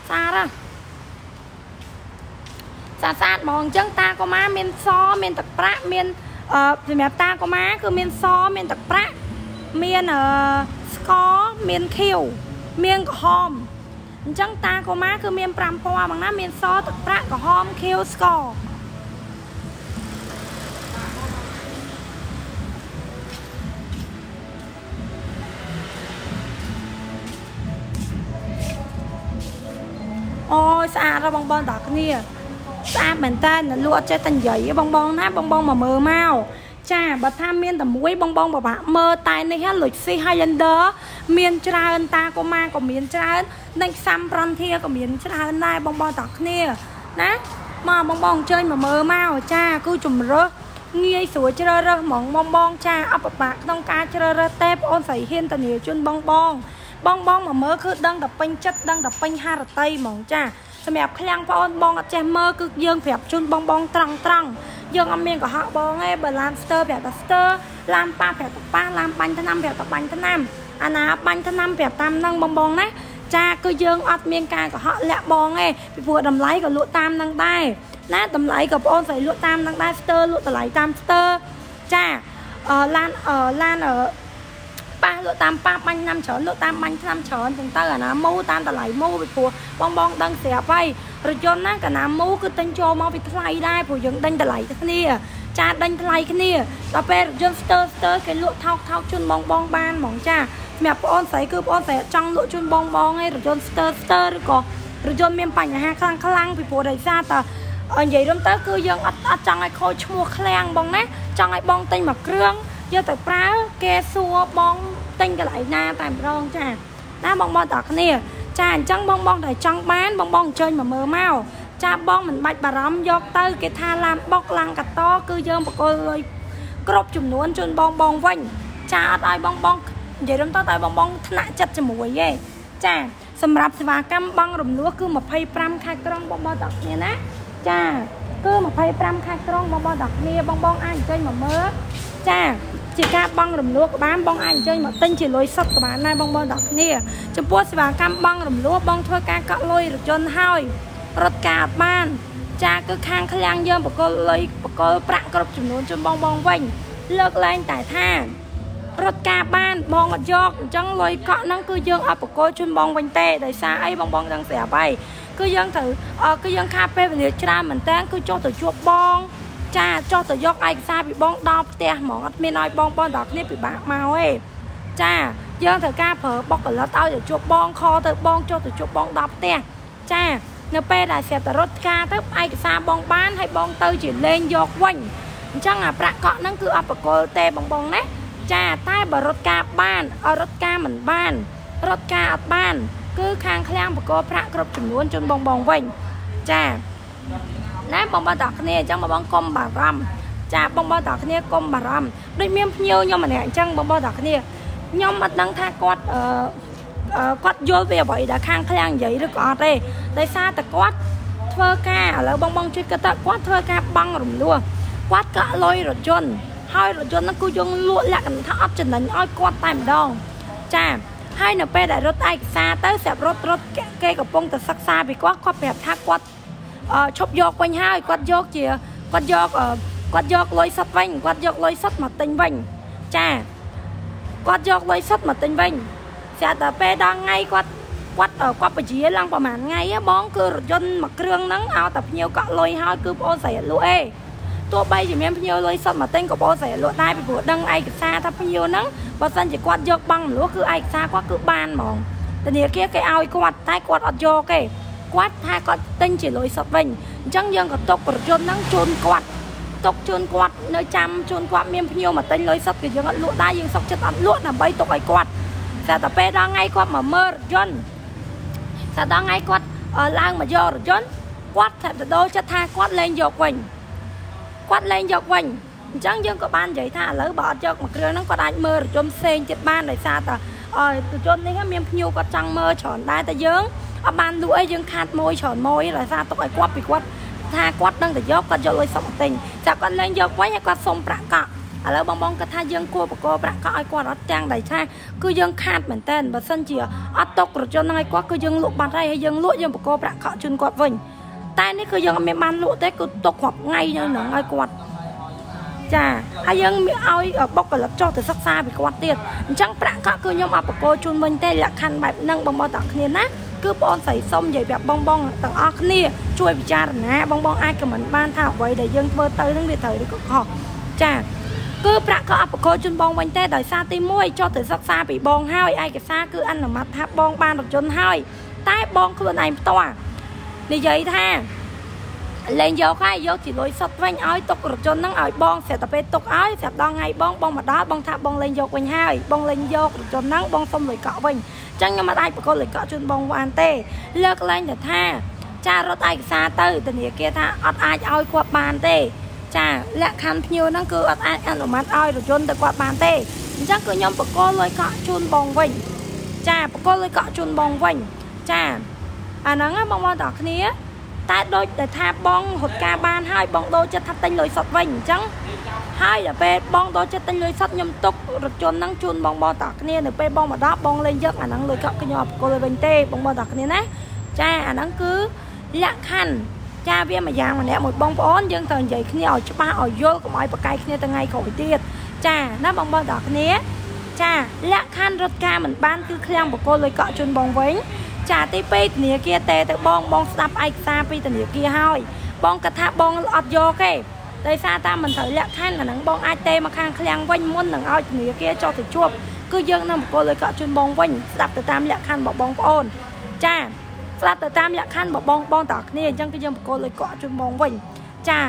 ស្អាតហ៎ស្អាតស្អាតហ្មងអញ្ចឹងតាកុមារមានសមានទឹកប្រាក់មានអឺសម្រាប់តាកុមារគឺមានសមានទឹកប្រាក់មានអឺស្ករមានខៀវមានក្រហមអញ្ចឹងតាកុមារគឺមាន5ពណ៌បងណាមានសទឹកប្រាក់ក្រហមខៀវស្ករ អូយស្អាតហើយបងបងតើគ្នាស្អាតមែនតើលក់អត់ចេះតែនិយាយបងបងណាបងបងមកមើលមកចាបើថាមានតែមួយបងបងបបាក់មើលតែនេះហ่ะលុចស៊ី Highlander មានច្រើនតាកុមារក៏មានច្រើននិងសាំប្រនធាក៏មានច្រើនដែរបងបងតើគ្នាណាមកបងបងអញ្ជើញមកមើលមកចាគឺជំរើសងាយស្រួលជ្រើសរើសហ្មងបងបងចាអបបាក់ក្នុងការជ្រើសរើសទេបងអូនស្រីហ៊ានតានីជូនបងបង បងបងមកមើលគឺដឹងតែពេញចិត្តដឹងតែពេញហារតីហ្មងចាសម្រាប់ឃ្លាំងបងអូនបងអត់ចេះមើលគឺយើងប្រាប់ជូនបងបងត្រង់ត្រង់យើងអត់មានកុហកបងទេបើឡានស្ទើប្រាប់តែស្ទើឡានប៉ាប្រាប់តែប៉ាឡានបាញ់ថ្នាំប្រាប់តែបាញ់ថ្នាំអាណាបាញ់ថ្នាំប្រាប់តាមនឹងបងបងណាចាគឺយើងអត់មានការកុហកលាក់បងទេពីព្រោះតម្លៃក៏លក់តាមនឹងដែរណាតម្លៃក៏បងអូនស្រីលក់តាមនឹងដែរស្ទើលក់តម្លៃតាមស្ទើចាអឺឡានអឺឡានអឺប៉ះ លក់តាមប៉ះបាញ់ឆ្នាំច្រើនលក់តាមបាញ់ឆ្នាំច្រើនចឹងទៅអាណាមូតាមតម្លៃមូពីព្រោះបងបងដឹងស្រាប់ហើយរថយន្តណាកាលណាមូគឺទិញចូលមកវាថ្លៃដែរព្រោះយើងដេញតម្លៃគ្នាចាដេញថ្លៃគ្នាដល់ពេលរថយន្តស្ទើស្ទើគេលក់ថោកថោកជូនបងបងបានហ្មងចាសម្រាប់បងអូនស្រីគឺបងអូនស្រីចង់លក់ជូនបងបងឯងរថយន្តស្ទើស្ទើឬក៏រថយន្តមានបញ្ហាខ្លាំងខ្លាំងពីព្រោះដោយសារតើនិយាយរំទៅគឺយើងអត់អត់ចង់ឲ្យខូចឈ្មោះឃ្លាំងបងណាចង់ឲ្យបងទិញមួយគ្រឿងយកទៅប្រើគេសួរបង ទិញកន្លែងណាតែម្ដងចាណាបងបងតើគ្នា ចាអញ្ចឹងបងបងតែចង់បានបងបងអញ្ជើញមកមើលមកចាបងមិនបាច់បារម្ភយកទៅ គេថាឡានបុកឡានកតគឺយើងបកគលលុយគ្រប់ចំនួនជូនបងបងវិញចាអត់ឲ្យបងបងនិយាយរំទៅតែបងបងថ្នាក់ចិត្តជាមួយទេចាសម្រាប់សេវាកម្មបងរំលោះគឺ25ខែក្រុងបងបងតើគ្នាណាចាគឺ25ខែក្រុងបងបងតើគ្នាបងបងអាចអញ្ជើញមកមើលចា ជាការបង់រំលោះក៏បានបងអាចអញ្ជើញមកទិញជាលុយសុទ្ធក៏បានដែរបងបងទាំងគ្នាចំពោះសេវាកម្មបង់រំលោះបងធ្វើការកក់លុយរថយន្តហើយរត់ការអត់បាន ចាគឺខាងឃ្លាំងយើងបកលលុយបកលប្រាក់គ្រប់ចំនួនជូនបងបងវិញលើកលែងតែថារត់ការបានបងអត់យកអញ្ចឹងលុយកក់ហ្នឹងគឺយើងអត់បកលជូនបងវិញទេដោយសារអីបងបងដឹងស្រាប់ហើយគឺយើងត្រូវគឺយើងខាតពេលវេលាច្រើនមែនតើគឺចុះទៅជួបបង ចាចុះទៅយកឯកសារពីបងដល់ផ្ទះហ្មងអត់មានឲ្យបងបងដល់គ្នាពិបាកមកទេចាយើងត្រូវការប្រើបុគ្គលិកឲ្យទៅជួបបងខទៅបងចុះទៅជួបបងដល់ផ្ទះចានៅពេលដែលស្រាប់តែរត់ការទៅឯកសារបងបានហើយបងទៅជាលេងយកវិញអញ្ចឹងអាប្រាក់កក់ហ្នឹងគឺអបកលទេបងបងណាចាតែបើរត់ការបានអរត់ការមិនបានរត់ការអត់បាន គឺខាងឃ្លាំងបកលប្រាក់គ្រប់ចំនួនជូនបងបងវិញចា ណាបងបងតគ្នាអញ្ចឹងបងកុំបារម្ភចាបងបងតគ្នាកុំបារម្ភដូចមានភ្ញៀវខ្ញុំម្នាក់អញ្ចឹងបងបងតគ្នាខ្ញុំអត់ដឹងថាគាត់អឺគាត់យល់ពីអ្វីដែលខាងឃ្លាំងនិយាយឬក៏អត់ទេដោយសារតែគាត់ធ្វើការឥឡូវបងបងជួយគាត់ទៅគាត់ធ្វើការបាំងរំលោះគាត់កាក់លុយរថយន្តហើយរថយន្តហ្នឹងគឺយើងលក់លក្ខណៈថាអត់ចំណេញឲ្យគាត់តែម្ដងចាហើយនៅពេលដែលរត់ឯកសារទៅស្រាប់រត់រត់គេកំពុងតែសិក្សាពីគាត់គាត់ប្រាប់ថាគាត់ ឈប់យកវិញហើយគាត់យកជាគាត់យកគាត់យកលុយសុទ្ធវិញគាត់យកលុយសុទ្ធមកទិញវិញចាគាត់យកលុយសុទ្ធមកទិញវិញស្រាប់តែពេលដល់ថ្ងៃគាត់គាត់គាត់បជាឡើងប្រហែលថ្ងៃបងគឺរថយន្តមួយគ្រឿងហ្នឹងឲ្យតែភ្ញៀវកក់លុយហើយគឺបងអូនស្រីលក់អេទោះបីជាមានភ្ញៀវលុយសុទ្ធមកទិញក៏បងអូនស្រីលក់ដែរពីព្រោះដឹងឯកសារថាភ្ញៀវហ្នឹងបើសិនជាគាត់យកបាំងលក់គឺឯកសារគាត់គឺបានហ្មងធនាគារគេឲ្យគាត់តែគាត់អត់យកទេ គាត់ថាគាត់ទិញជាលុយសុទ្ធវិញអញ្ចឹងយើងក៏ຕົករថយន្តហ្នឹងជូនគាត់ទុកជូនគាត់នៅចាំជូនគាត់មានភ្ញៀវមកទិញលុយសុទ្ធគឺយើងអត់លក់ដែរយើងសុកចិត្តអត់លក់ដើម្បីទុកឲ្យគាត់តែតែពេលដល់ថ្ងៃគាត់មកមើលរថយន្តតែដល់ថ្ងៃគាត់ឡើងមកយករថយន្តគាត់ថាទៅដូរចិត្តថាគាត់លែងយកវិញគាត់លែងយកវិញអញ្ចឹងយើងក៏បាននិយាយថាឥឡូវបើអត់យកមួយគ្រឿងហ្នឹងគាត់អាចមើលរថយន្តផ្សេងទៀតបានដោយសារតែអឺរថយន្តនេះមានភ្ញៀវគាត់ចង់មើលច្រើនដែរតែយើង អត់បានលក់អីយើងខាតមួយច្រើនមួយដោយសារទុកឲ្យគាត់ពីគាត់ថាគាត់ដឹងតែយកគាត់យកលុយសុំទិញចាគាត់លែងយកវិញហើយគាត់សុំប្រាក់កក់ឥឡូវបងបងគាត់ថាយើងគួរបកប្រាក់កក់ឲ្យគាត់អត់ទាំងដៃថាគឺយើងខាតមែនតើបើសិនជាអត់ຕົករថយន្តហ្នឹងឲ្យគាត់គឺយើងលក់បាត់ហើយហើយយើងលក់យើងបកប្រាក់កក់ជូនគាត់វិញតែនេះគឺយើងអត់មានបានលក់ទេគឺຕົកគ្រប់ថ្ងៃនៅហ្នឹងឲ្យគាត់ចាហើយយើងមានឲ្យបុគ្គលិកចុះទៅសិក្សាពីគាត់ទៀតអញ្ចឹងប្រាក់កក់គឺខ្ញុំអបកោជូនវិញទេលក្ខខណ្ឌបែបហ្នឹងបងបងតើគ្នាណា គឺបងស្រីសុំនិយាយប្រាប់បងបងទាំងអស់គ្នាជួយពិចារណាបងបងអាចខមមិនបានថាអ្វីដែលយើងធ្វើទៅនឹងវាត្រូវឬក៏ខុសចាគឺប្រាក់ក៏អបកោជូនបងវិញទេដោយសារទី1ចុះទៅសិក្សាពីបងហើយឯកសារគឺអនុម័តថាបងបានរថយន្តហើយតែបងខ្លួនឯងផ្ទាល់និយាយថាលេងយកហើយយកជាលុយសុទ្ធវិញឲ្យទុករថយន្តហ្នឹងឲ្យបងស្រាប់តែពេលទុកឲ្យស្រាប់ដល់ថ្ងៃបងបងមកដល់បងថាបងលេងយកវិញហើយបងលេងយករថយន្តហ្នឹងបងសុំលុយកក់វិញអញ្ចឹងខ្ញុំមិនអាចបកលលុយកក់ជូនបងបានទេលើកលែងទៅថាចារត់ឯកសារទៅធនាគារថាអត់អាចឲ្យគាត់បានទេ ចាលក្ខខណ្ឌភ្ញៀវហ្នឹងគឺអត់អាចអនុម័តឲ្យរថយន្តទៅគាត់បានទេអញ្ចឹងគឺខ្ញុំបកលលុយកក់ជូនបងវិញ ចាបកលលុយកក់ជូនបងវិញចាអាហ្នឹងបងប្អូនទាំងគ្នា តែដូចតែថាបងរត់ការបានហើយបងដូរចិត្តថាទិញលុយសុទ្ធវិញអញ្ចឹងហើយដល់ពេលបងដូរចិត្តទិញលុយសុទ្ធខ្ញុំទុករថយន្តហ្នឹងជូនបងបងតោះគ្នានៅពេលបងមកដល់បងលេងយកអាហ្នឹងលុយកក់ខ្ញុំអបកលវិញទេបងបងតោះគ្នាណាចាអាហ្នឹងគឺលក្ខខណ្ឌចាវាមួយយ៉ាងម្នាក់មួយបងប្អូនយើងត្រូវនិយាយគ្នាឲ្យច្បាស់ឲ្យយល់កុំឲ្យប្រកែកគ្នាថ្ងៃក្រោយទៀតចាណាបងបងតោះគ្នាចាលក្ខខណ្ឌរត់ការមិនបានគឺឃ្លាំងបកលលុយកក់ជូនបងវិញ ចាទីពេកធនាគារទេទៅបងបងស្ដាប់ឯកសារពីធនាគារហើយបងគិតថាបងអត់យកទេដោយសារតាមមិនត្រូវលក្ខខណ្ឌអាហ្នឹងបងអាចទេមកខាងឃ្លាំងវិញមុននឹងឲ្យធនាគារចុះទៅជួបគឺយើងនឹងបកលលុយកក់ជូនបងវិញស្ដាប់ទៅតាមលក្ខខណ្ឌរបស់បងប្អូនចាស្ដាប់ទៅតាមលក្ខខណ្ឌរបស់បងបងតើគ្នាអញ្ចឹងគឺយើងបកលលុយកក់ជូនបងវិញចា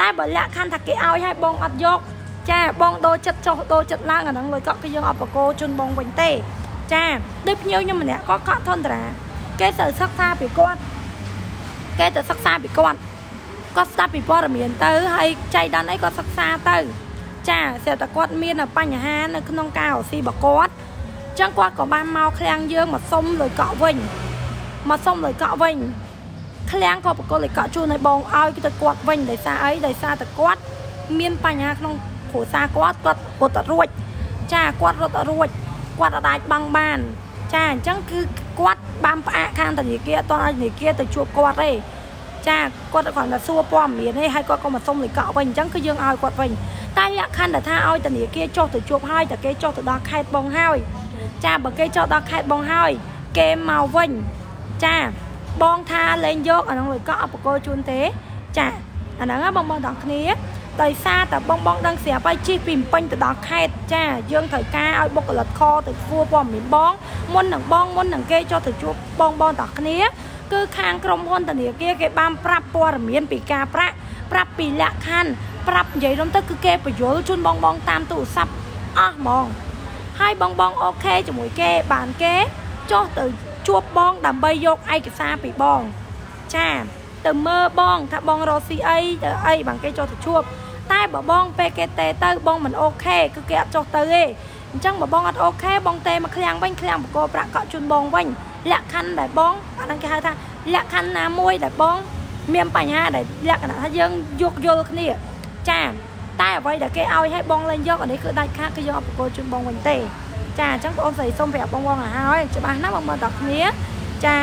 តែបើលក្ខខណ្ឌថាគេឲ្យឲ្យបងអត់យកចាបងដូរចិត្តចុះដូរចិត្តឡើងអាហ្នឹងលុយកក់គឺយើងអត់បកលជូនបងវិញទេ ចាដូចភ្ញៀវខ្ញុំម្នាក់ក៏កក់ធនតារាគេទៅសិក្សាពីគាត់គេទៅសិក្សាពីគាត់គាត់ស្ដាប់ពីព័ត៌មានទៅហើយចៃដន្យអីគាត់សិក្សាទៅ ចាស្រាប់តែគាត់មានបញ្ហានៅក្នុងការរស៊ីបគាត់ចឹងគាត់ក៏បានមកឃ្លាំងយើងមកសុំលុយកក់វិញមកសុំលុយកក់វិញឃ្លាំងក៏បកលលុយកក់ជូនឲ្យបងឲ្យទៅគាត់វិញដោយសារអីដោយសារតែគាត់មានបញ្ហាក្នុងគ្រួសារគាត់គាត់រត់អត់រួច ចាគាត់រត់អត់រួច គាត់អាចបង់បាន ចាអញ្ចឹងគឺគាត់បានផ្អាកខាងធនាគារអត់ឲ្យធនាគារទៅជួបគាត់ទេចាគាត់គ្រាន់តែសួរព័ត៌មានទេហើយគាត់ក៏មកសុំលិខិតវិញអញ្ចឹងគឺយើងឲ្យគាត់វិញតែលក្ខខណ្ឌដែលថាឲ្យធនាគារចុះទៅជួបហើយតែគេចុះទៅដល់ខេត្តបងហើយចាបើគេចុះដល់ខេត្តបងហើយគេមកវិញចាបងថាលេងយកអានោះលិខិតអបកលជូនទេ ចាអាហ្នឹងបងបងទាំងគ្នា ដោយសារតែបងបងដឹងស្រាប់ហើយជិះពីពេញទៅដល់ខេត្តចាយើងត្រូវការឲ្យបុគ្គលិកខទៅធ្វើព័ត៌មានបងមុននឹងបងមុននឹងគេចុះទៅជួបបងបងទាំងគ្នា គឺខាងក្រុមហ៊ុនធនាគារគេបានប្រាប់ព័ត៌មានពីការប្រាក់ប្រាប់ពីលក្ខខណ្ឌប្រាប់និយាយរំទៅគឺគេបញ្យល់ជូនបងបងតាមទូរស័ព្ទអស់ហ្មងហើយបងបងអូខេជាមួយគេបានគេចុះទៅជួបបងដើម្បីយកឯកសារពីបងចាទៅមើលបងថាបងរកស៊ីអីទៅអីបងគេចុះទៅជួប តែបើបងពេលគេទេទៅបងមិនអូខេគឺគេអត់ចុះទៅទេអញ្ចឹងបើបងអត់អូខេបងទេមកឃ្លាំងវិញឃ្លាំងបកប្រាក់កក់ជូនបងវិញលក្ខខណ្ឌដែលបងអាហ្នឹងគេហៅថាលក្ខខណ្ឌណាមួយដែលបង មានបញ្ហាដែលលក្ខណៈថាយើងយកយល់គ្នាចាតែអ្វីដែលគេឲ្យឲ្យបងលេងយកអានេះគឺដាច់ខាតគឺយកអបកលជូនបងវិញទេចាអញ្ចឹងបងអូនស្រីសូមប្រាប់បងបងឲ្យហើយច្បាស់ណាស់បងមើលដល់គ្នាចា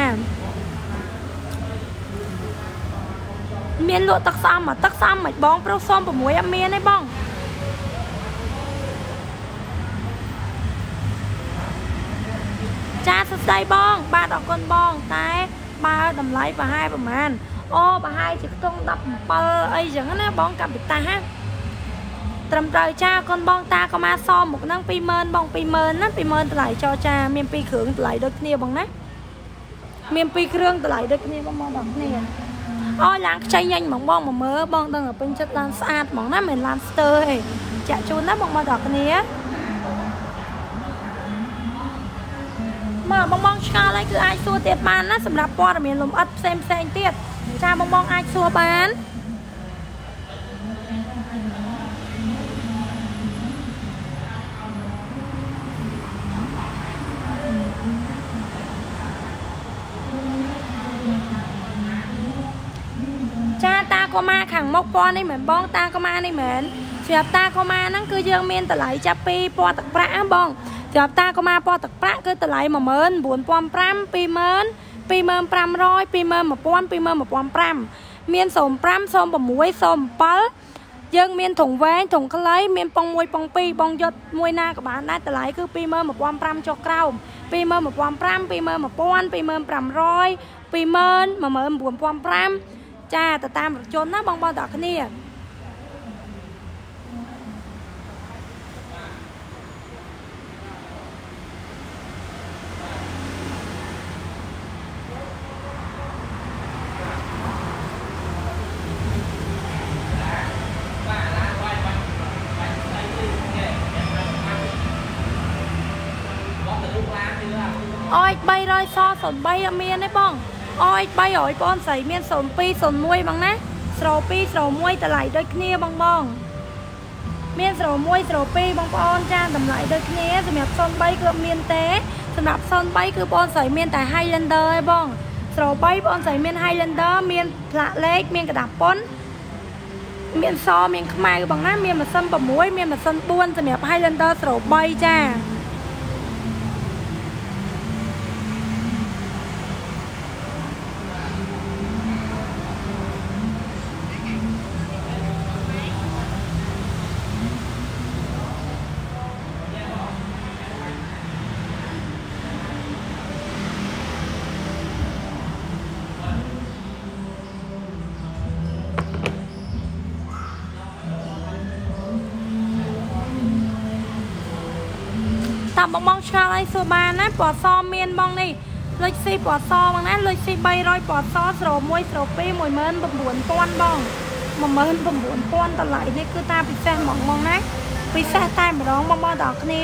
មានលក់ទឹកស្អំមកទឹកស្អំមិនបងប្រុសសុំ6អត់មានទេបងចាសួស្ដីបង បាទអរគុណបង តែ បើតម្លៃប្រហែលប្រហែលអូប្រហែលជាខ្ទង់17អីចឹងណាបងកាពីតាណាត្រឹមត្រូវចាកូនបងតាក៏មកសមុខហ្នឹង20000បង20000ណា20000តម្លៃចរចាមាន2គ្រឿងតម្លៃដូចគ្នាបងណាមាន2គ្រឿងតម្លៃដូចគ្នាបងបងបងគ្នា អូឡានខ្ចីញញហ្មងបងមកមើលបងដឹងតែពេញចិត្តឡានស្អាតហ្មងណាមិនឡានស្ទើរទេចាក់ជូនណាបងបងដល់គ្នាមកបងបងឆ្ងល់ហើយគឺអាចសួរទៀតបានណាសម្រាប់ព័ត៌មានលំអិតផ្សេងផ្សេងទៀតចាបងបងអាចសួរបានចាតា កូម៉ាខាងមុខពណ៌នេះមិនបងតាកូម៉ានេះមែនស្រាប់តាកូម៉ាហ្នឹងគឺយើងមានតម្លៃចាប់ពីពណ៌ទឹកប្រាក់ណាបងស្រាប់តាកូម៉ាពណ៌ទឹកប្រាក់គឺតម្លៃ19500 20000 2500 21000 21005មាន05 06 07យើងមានធុងវែងធុងខ្លីមានប៉ុង1ប៉ុង2បងយកមួយណាក៏បានដែរតម្លៃគឺ21500ចុះក្រោម21500 21000 2500 20000 19500 ចាទៅតាមរថយន្តណាបងបងទាំងគ្នាអោយ300ស03អត់មានទេបង អយ300បងស្រីមាន02 01បងណាស្រោ2ស្រោ1តម្លៃដូចគ្នាបងបងមានស្រោ1ស្រោ2បងប្អូនចាតម្លៃដូចគ្នាសម្រាប់03គឺមានទេសម្រាប់03គឺបងស្រីមានតែ Highlander ឯងបងស្រោ3បងស្រីមាន Highlander មានផ្លាកលេខមានកដាប៉ុនមានសមានខ្មៅបងណាមានម៉ាស៊ីន6មានម៉ាស៊ីន4សម្រាប់ Highlander ស្រោ3ចា បងបងឆ្ងល់អីសួរបានណាពណ៌សមានបងនេះលុយស៊ីពណ៌សបងណាលុយស៊ី300ពណ៌សស្រោ1ស្រោ2 19000បង19000តម្លៃនេះគឺតាពិសេសហ្មងបងណាពិសេសតែម្ដងបងបងទាំងគ្នា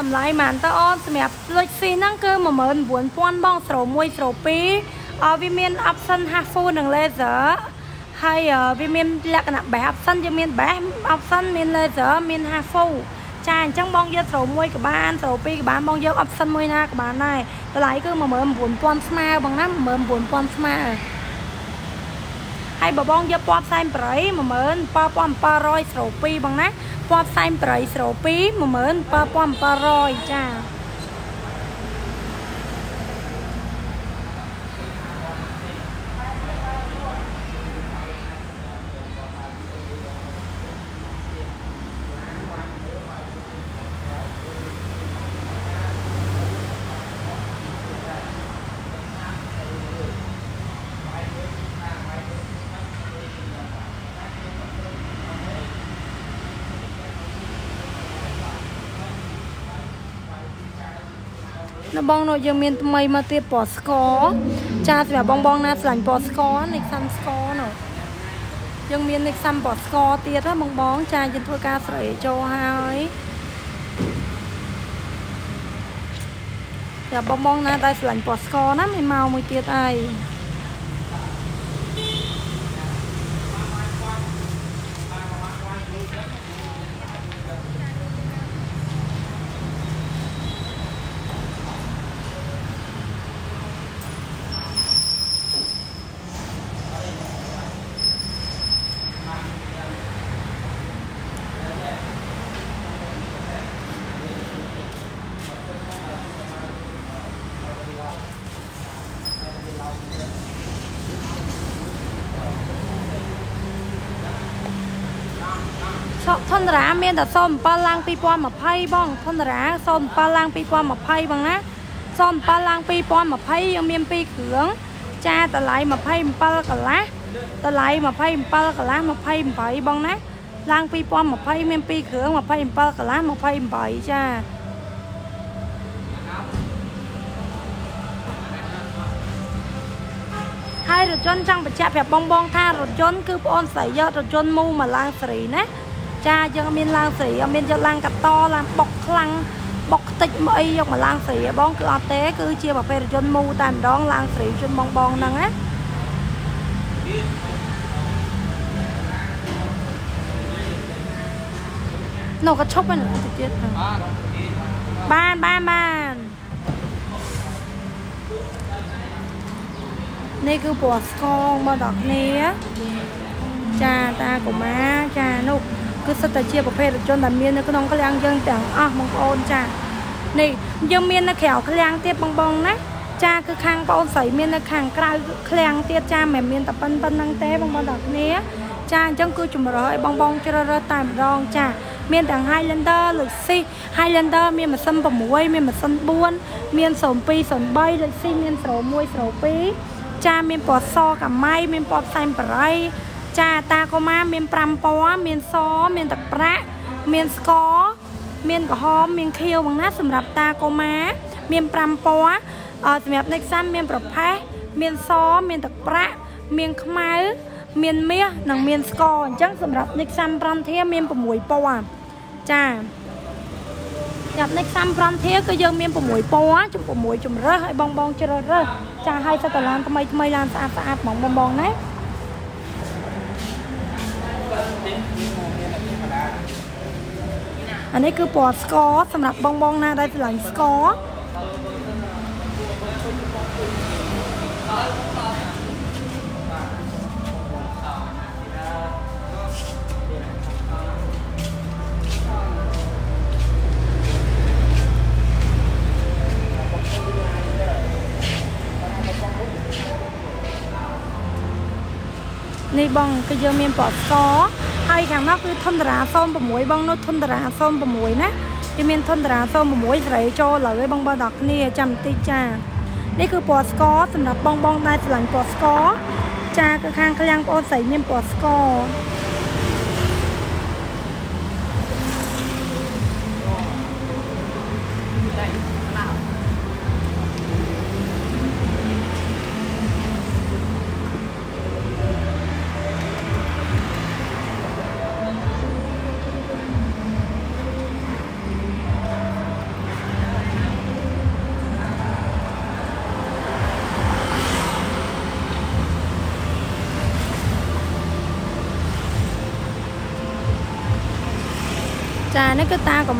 តម្លៃប៉ុន្មានតើអូនសម្រាប់លុចស៊ីហ្នឹងគឺ19000បងស្រូ1ស្រូ2អឺវាមាន option half full និង laser ហើយវាមានលក្ខណៈ back option យើងមាន back option មាន laser មាន half full ចាអញ្ចឹងបងយកត្រូវមួយក៏បានត្រូវពីរក៏បានបងយក option មួយណាក៏បានដែរតម្លៃគឺ19000ស្មើបងណា19000ស្មើហើយបើបងយកពណ៌ផ្សែងប្រៃ17700ស្រូ2បងណា ពណ៌ផ្សែងប្រៃស្រូ2 17700ចានៅ បងនោះយើងមានថ្មីមកទៀតពណ៌ស្ករចាសម្រាប់បងបងណាស្រឡាញ់ពណ៌ស្ករនេះសាំស្ករនោះយើងមាននេះសាំពណ៌ស្ករទៀតណាបងបងចាយើងធ្វើការស្រែចូលហើយចាបងបងណាដែលស្រឡាញ់ពណ៌ស្ករណាមានមកមួយទៀតអីធន រា មានតែ07ឡើង2020បងធនរា07ឡើង2020បងណា07ឡើង2020យើងមាន2គ្រឿងចាតម្លៃ27កន្លះតម្លៃ27កន្លះ28បងណាឡើង2020មាន2គ្រឿង27កន្លះ28ចាហើយរថយន្តចង់បញ្ជាក់ប្រាប់បងបងថារថយន្តគឺបងអូនស្រីយករថយន្តមូមកឡើងសេរីណា ចាយើងអត់មានឡើងស្រីអត់មានយកឡើងកាតឡើងបុកខ្លាំងបុកខ្ទេចមកអីយកមកឡើងស្រីបងគឺអត់ទេគឺជាប្រភេទរថយន្តមូតែម្ដងឡើងស្រីជន់បងបងហ្នឹងណានោះក៏ឈប់ហ្នឹងទៅទៀតបានបានបាននេះគឺពណ៌ស្ករបងប្អូនគ្នាចាតាកុមារចានោះ គឺសិតតែជាប្រភេទរថយន្តដែលមាននៅក្នុងឃ្លាំងយើងទាំងអស់បងប្អូនចានេះយើងមាននៅក្រៅឃ្លាំងទៀតបងបងណាចាគឺខាងបងអូនស្រីមាននៅខាងក្រៅឃ្លាំងទៀតចាមិនមានតែប៉ុណ្្នឹងទេបងប្អូនទាំងគ្នាចាអញ្ចឹងគឺចម្រើសឲ្យបងបងជ្រើសរើសតែម្ដងចាមានទាំង Highlander លុយស៊ី Highlander មានម៉ាស៊ីន6មានម៉ាស៊ីន4មាន02 03លុយស៊ីមាន01 02ចាមានពណ៌សកាម៉ៃមានពណ៌ផ្សែងបរៃ ចាតាកូម៉ាមាន5ពណ៌មានសមានទឹកប្រាក់មានស្ករមានក្រហមមានខៀវបងណាសម្រាប់តាកូម៉ាមាន5ពណ៌សម្រាប់ Nexam មានប្រផេះមានសមានទឹកប្រាក់មានខ្មៅមានមាសនិងមានស្ករអញ្ចឹងសម្រាប់ Nexam Frontier មាន6ពណ៌ចាចាប់ Nexam Frontier គឺយើងមាន6ពណ៌ចំ6ជំរើសឲ្យបងបងជ្រើសរើសចាឲ្យសិតតឡានថ្មីថ្មីឡានស្អាតស្អាតបងបងបងណា អានេះគឺពណ៌ស្ករសម្រាប់បងបងណាដែលស្រឡាញ់ស្ករ នេះបងគឺយើងមានពណ៌ស្ករហើយខាងនោះគឺធនតារា06បងនោះធនតារា06ណាគេមានធនតារា06ស្រីចូលលើឲ្យបងបងដល់គ្នាចាំបន្តិចចានេះគឺពណ៌ស្ករសម្រាប់បងបងដែលស្រឡាញ់ពណ៌ស្ករចាគឺខាងឃ្លាំងបងស្រីមានពណ៌ស្ករ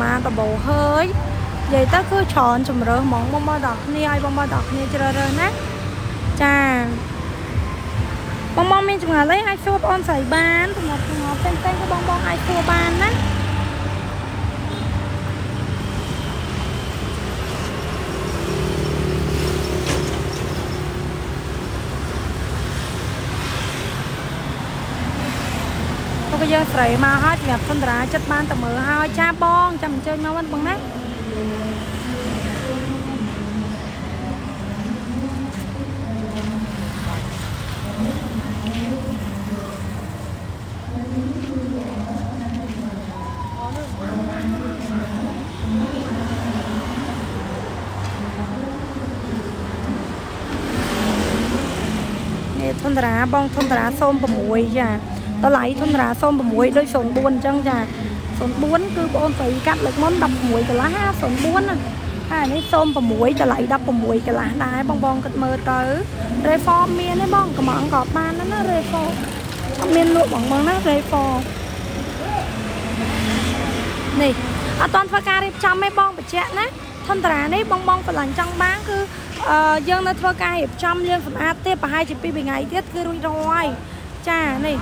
នេះគឺតាកម្មាដបោហើយនិយាយទៅគឺច្រើនជំរើសហ្មងបងប្អូនដល់គ្នាឲ្យបងប្អូនដល់គ្នាជ្រើសរើសណាចាបងបងមានចម្ងល់អីអាចសួរបងស្រីបានសម្រាប់ចម្ងល់ផ្សេងៗគឺបងបងអាចសួរបានណា ក៏យើងស្រីមកហើយសម្រាប់ធនតារាចិត្តបានតែមើលហើយចាបងចាំអញ្ជើញមកវិញបងណាធនតារាបងធនតារា06ចា តម្លៃធនរា06ដូច04អញ្ចឹងចា04គឺបងស្រីកាត់លើកមុន16កន្លះ04ណាហើយនេះ06តម្លៃ16កន្លះដែរបងបងគិតមើលទៅ reform មានទេបងកំងក៏បានណា reform អត់មានលក់បងបងណា reform នេះអត់តន់ធ្វើការរៀបចំទេបងបញ្ជាក់ណាធនតារានេះបងបងប្រឡាញ់ចង់បានគឺយើងនៅធ្វើការរៀបចំលាងសម្អាតទៀតប្រហែលជា2ថ្ងៃទៀតគឺរួចរាល់ហើយចានេះ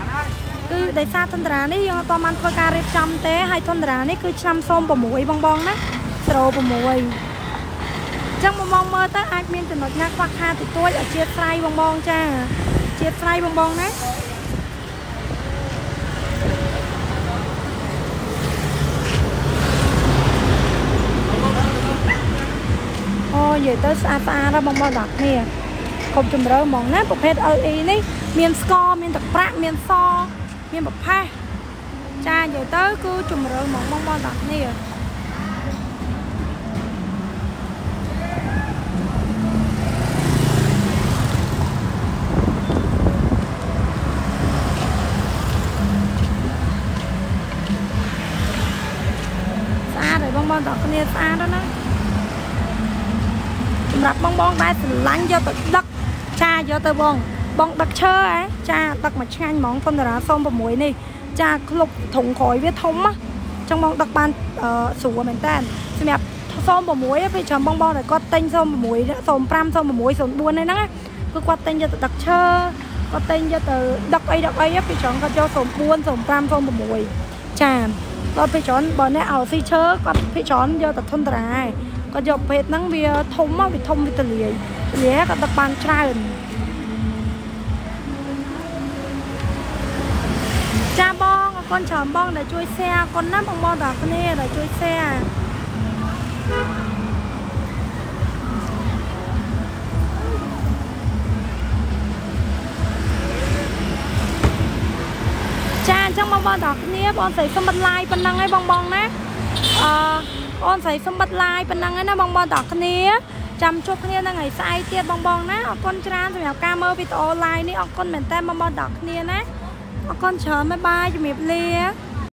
គឺដោយសារធនតារានេះយើងអត់បានធ្វើការរៀបចំទេហើយធនតារានេះគឺឆ្នាំ06បងបងណា06អញ្ចឹងបងបងមើលទៅអាចមានចំណុចណាខ្វះខាតតិចតួចឲ្យជាតិស្រ័យបងបងចាជាតិស្រ័យបងបងណាអូនិយាយទៅស្អាតស្អាតបងបងដល់គ្នាគ្រប់ជំរឿហ្មងណាប្រភេទ LE នេះមានស្ករមានទឹកប្រាក់មានស មានប្រផេះចានិយាយទៅគឺជំរឿហ្មងបងបងទាំងគ្នាស្អាតហើយបងបងទាំងគ្នាស្អាតណាសម្រាប់បងបងដែលស្រឡាញ់យកទៅដឹកចាយកទៅបង បងដឹកឈើហ៎ចាដឹកមួយឆ្ងាញ់ហ្មងធនតារា06នេះចាក្លុបធុងក្រោយវាធំណាចឹងបងដឹកបានស្រួលមែនតើសម្រាប់06ពេលច្រើនបងបងតែគាត់ទិញ06 05 06 04ហ្នឹងណាគឺគាត់ទិញយកទៅដឹកឈើគាត់ទិញយកទៅដឹកអីដឹកអីពេលច្រើនគាត់យក04 05 06ចាគាត់ពេលច្រើនបើអ្នកឲ្យស៊ីឈើគាត់ពេលច្រើនយកទៅធនតារាគាត់យកប្រភេទហ្នឹងវាធំវាធំវាទលាយទលាយគាត់ដឹកបានច្រើន គុណច្រើនបងដែលជួយ share អរគុណណាបងបងទាំងគ្នាដែលជួយ share ចាអញ្ចឹងបងបងទាំងគ្នាបងស្រីសុំបិទ live ប៉ុណ្ណឹងឯងបងបងណាអឺបងស្រីសុំបិទ live ប៉ុណ្ណឹងឯណាបងបងទាំងគ្នាចាំជួបគ្នានៅថ្ងៃស្អែកទៀតបងបងណាអរគុណច្រើនសម្រាប់ការមើលវីដេអូ live នេះអរគុណមែនតើបងបងទាំងគ្នាណា អរគុណច្រើនបាយបាយជំរាបលា